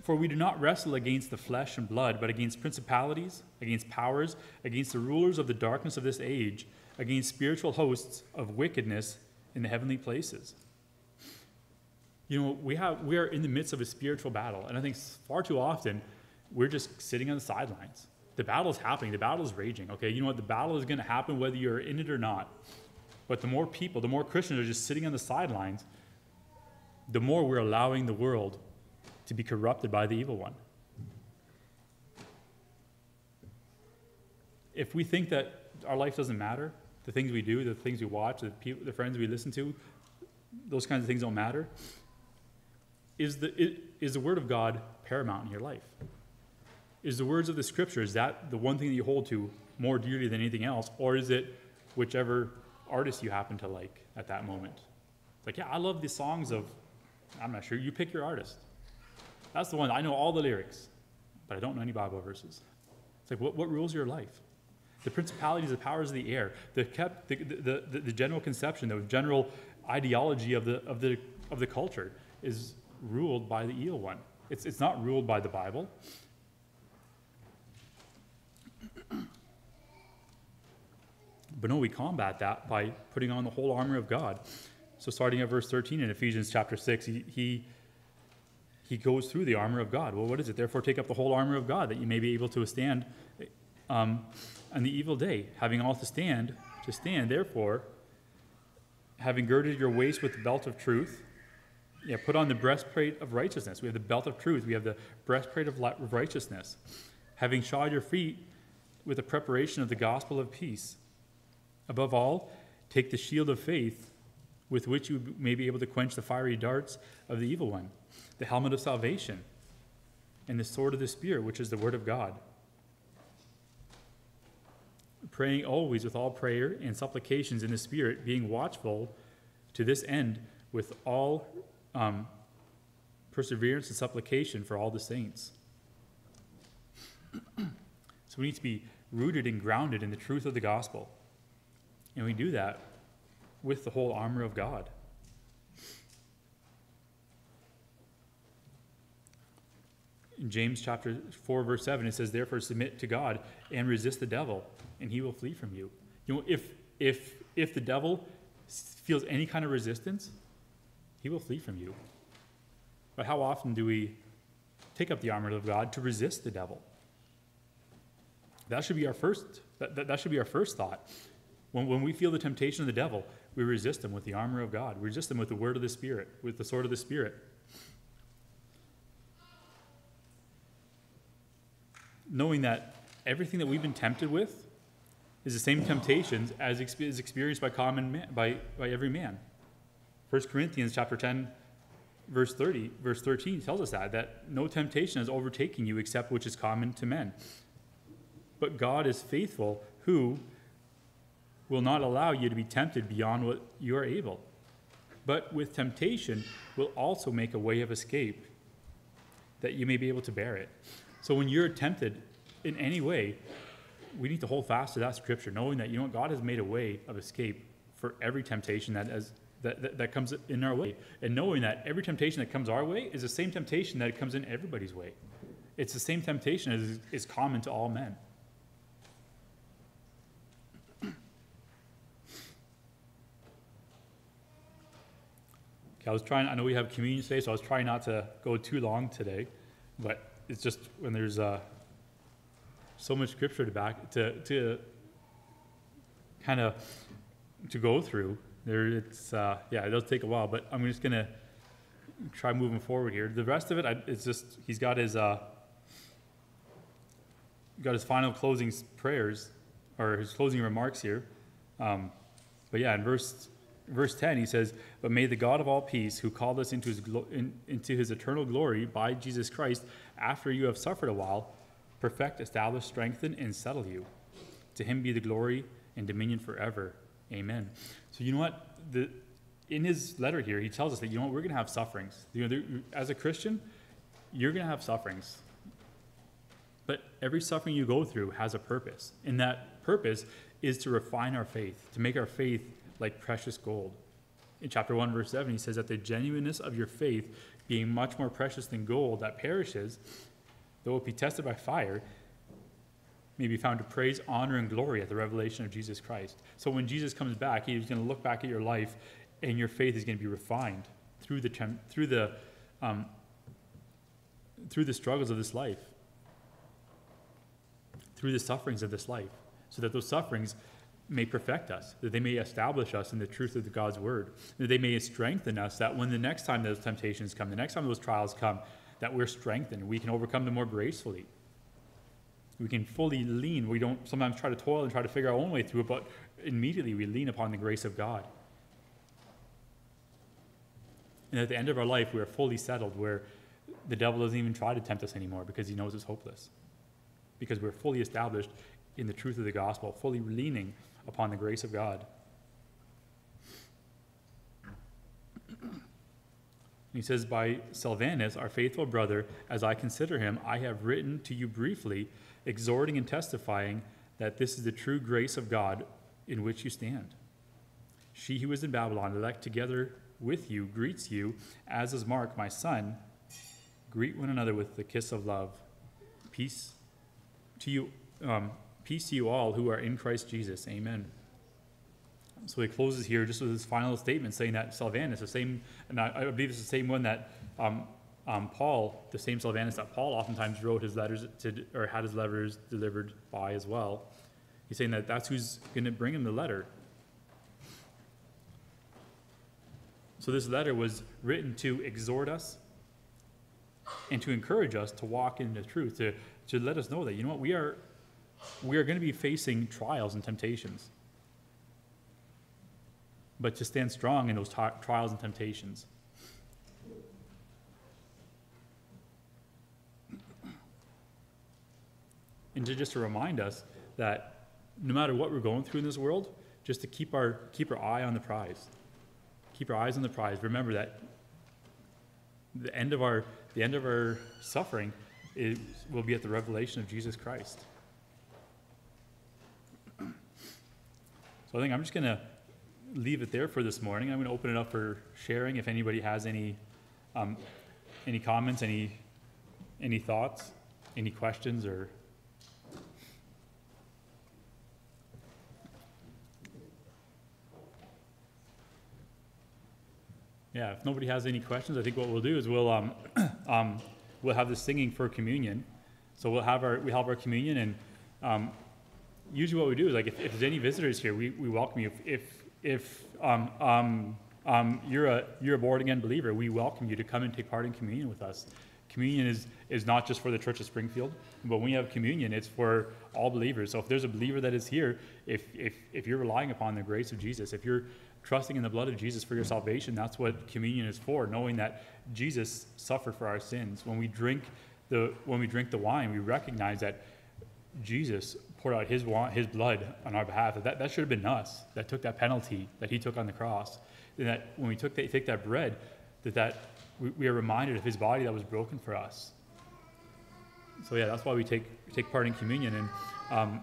For we do not wrestle against the flesh and blood, but against principalities, against powers, against the rulers of the darkness of this age, against spiritual hosts of wickedness in the heavenly places. You know, we, have, we are in the midst of a spiritual battle, and I think far too often we're just sitting on the sidelines. The battle is happening, the battle is raging. Okay, you know what? The battle is going to happen whether you're in it or not. But the more people, the more Christians are just sitting on the sidelines, the more we're allowing the world to be corrupted by the evil one. If we think that our life doesn't matter, the things we do, the things we watch, the, people, the friends we listen to, those kinds of things don't matter, is the, is the Word of God paramount in your life? Is the words of the Scripture, is that the one thing that you hold to more dearly than anything else? Or is it whichever artist you happen to like at that moment? It's like, yeah, I love the songs of, I'm not sure, you pick your artist. That's the one, I know all the lyrics, but I don't know any Bible verses. It's like, what, what rules your life? The principalities, the powers of the air, the, kept, the, the, the, the general conception, the general ideology of the, of, the, of the culture is ruled by the evil one. It's, it's not ruled by the Bible. But no, we combat that by putting on the whole armor of God. So, starting at verse 13 in Ephesians chapter 6, he, he, he goes through the armor of God. Well, what is it? Therefore, take up the whole armor of God that you may be able to withstand um, on the evil day, having all to stand, to stand, therefore, having girded your waist with the belt of truth, yeah, put on the breastplate of righteousness. We have the belt of truth. We have the breastplate of righteousness. Having shod your feet with the preparation of the gospel of peace. Above all, take the shield of faith with which you may be able to quench the fiery darts of the evil one, the helmet of salvation, and the sword of the Spirit, which is the word of God. Praying always with all prayer and supplications in the Spirit, being watchful to this end with all um, perseverance and supplication for all the saints. so we need to be rooted and grounded in the truth of the gospel. And we do that with the whole armor of God. In James chapter 4, verse 7, it says, Therefore submit to God and resist the devil, and he will flee from you. You know, if if if the devil feels any kind of resistance, he will flee from you. But how often do we take up the armor of God to resist the devil? That should be our first, that, that, that should be our first thought. When, when we feel the temptation of the devil, we resist him with the armor of God. We resist him with the word of the Spirit, with the sword of the Spirit. Knowing that everything that we've been tempted with is the same temptations as is experienced by common man, by, by every man. 1 Corinthians chapter 10, verse 30, verse 13 tells us that, that no temptation has overtaken you except which is common to men. But God is faithful, who will not allow you to be tempted beyond what you are able. But with temptation will also make a way of escape that you may be able to bear it. So when you're tempted in any way, we need to hold fast to that scripture, knowing that you know what God has made a way of escape for every temptation that has that, that, that, comes in our way. And knowing that every temptation that comes our way is the same temptation that comes in everybody's way. it's the same temptation as is common to all men. Okay, I was trying, I know we have communion today, so I was trying not to go too long today, but it's just when there's uh, so much scripture to back, to, to kind of, to go through, there it's, uh, yeah, it does take a while, but I'm just gonna try moving forward here. The rest of it, I, it's just, he's got his, uh, got his final closing prayers, or his closing remarks here. Um, but yeah, in verse verse 10, he says, But may the God of all peace, who called us into his, in, into his eternal glory by Jesus Christ, after you have suffered a while, perfect, establish, strengthen, and settle you. To him be the glory and dominion forever. Amen. So, you know what? The, in his letter here, he tells us that, you know what, we're going to have sufferings. You know, as a Christian, you're going to have sufferings. But every suffering you go through has a purpose. And that purpose is to refine our faith, to make our faith like precious gold. In chapter 1, verse 7, he says that the genuineness of your faith, being much more precious than gold that perishes, though it be tested by fire, may be found to praise, honor, and glory at the revelation of Jesus Christ. So when Jesus comes back, he's going to look back at your life, and your faith is going to be refined through the, through the, um, through the struggles of this life, through the sufferings of this life, so that those sufferings may perfect us, that they may establish us in the truth of God's word, that they may strengthen us, that when the next time those temptations come, the next time those trials come, that we're strengthened, we can overcome them more gracefully. We can fully lean. We don't sometimes try to toil and try to figure our own way through it, but immediately we lean upon the grace of God. And at the end of our life, we are fully settled, where the devil doesn't even try to tempt us anymore because he knows it's hopeless. Because we're fully established in the truth of the gospel, fully leaning upon the grace of God. He says, By Silvanus, our faithful brother, as I consider him, I have written to you briefly, exhorting and testifying that this is the true grace of God in which you stand. She who is in Babylon, elect together with you, greets you, as is Mark, my son. Greet one another with the kiss of love. Peace to you, um, peace to you all who are in Christ Jesus. Amen. So he closes here just with his final statement saying that Silvanus, the same, and I, I believe it's the same one that um, um, Paul, the same Silvanus that Paul oftentimes wrote his letters to, or had his letters delivered by as well. He's saying that that's who's going to bring him the letter. So this letter was written to exhort us and to encourage us to walk in the truth, to, to let us know that, you know what, we are, we are going to be facing trials and temptations. But to stand strong in those ti- trials and temptations. And to just to remind us that no matter what we're going through in this world, just to keep our, keep our eye on the prize. Keep our eyes on the prize. Remember that the end of our, the end of our suffering is, will be at the revelation of Jesus Christ. So I think I'm just going to leave it there for this morning. I'm going to open it up for sharing. If anybody has any, um, any comments, any, any thoughts, any questions, or Yeah, if nobody has any questions, I think what we'll do is we'll um, um, we'll have the singing for communion. So we'll have our we have our communion, and um, usually what we do is like if, if there's any visitors here, we, we welcome you. If if, if um, um, um, you're a you're a born again believer, we welcome you to come and take part in communion with us. Communion is is not just for the Church of Springfield, but when we have communion, it's for all believers. So if there's a believer that is here, if if if you're relying upon the grace of Jesus, if you're trusting in the blood of Jesus for your salvation, that's what communion is for, knowing that Jesus suffered for our sins. When we drink the when we drink the wine, we recognize that Jesus poured out his wa- his blood on our behalf. That that should have been us that took that penalty that he took on the cross. And that when we took that, take that bread, that that we, we are reminded of his body that was broken for us. So yeah, that's why we take take part in communion. And um,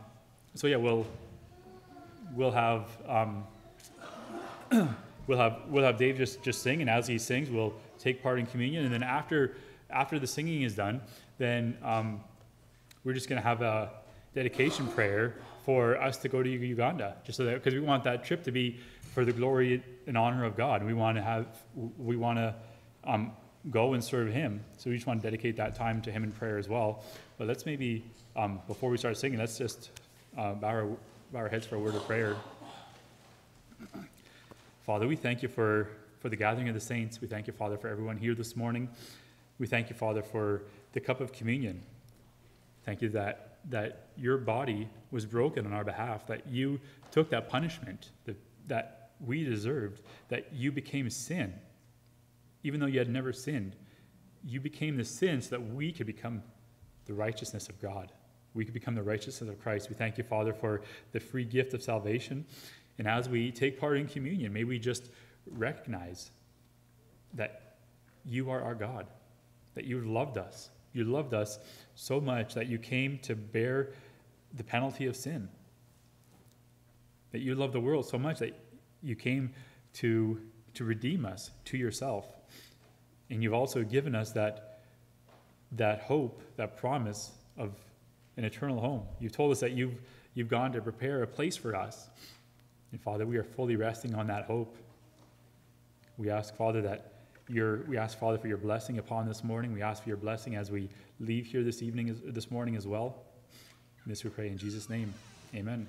so yeah, we'll we'll have. Um, we'll have we'll have Dave just just sing, and as he sings, we'll take part in communion, and then after after the singing is done, then um, we're just going to have a dedication prayer for us to go to Uganda, just so that because we want that trip to be for the glory and honor of God. We want to have, we want to um, go and serve Him. So we just want to dedicate that time to Him in prayer as well. But let's maybe um, before we start singing, let's just uh, bow, our, bow our heads for a word of prayer. Father, we thank you for, for the gathering of the saints. We thank you, Father, for everyone here this morning. We thank you, Father, for the cup of communion. Thank you that, that your body was broken on our behalf, that you took that punishment that, that we deserved, that you became sin. Even though you had never sinned, you became the sin so that we could become the righteousness of God. We could become the righteousness of Christ. We thank you, Father, for the free gift of salvation. And as we take part in communion, may we just recognize that you are our God, that you loved us. You loved us so much that you came to bear the penalty of sin. That you loved the world so much that you came to, to redeem us to yourself. And you've also given us that, that hope, that promise of an eternal home. You've told us that you've, you've gone to prepare a place for us. And Father, we are fully resting on that hope. We ask, Father, that your, we ask, Father, for your blessing upon this morning. We ask for your blessing as we leave here this evening, this morning as well. And this we pray in Jesus' name. Amen.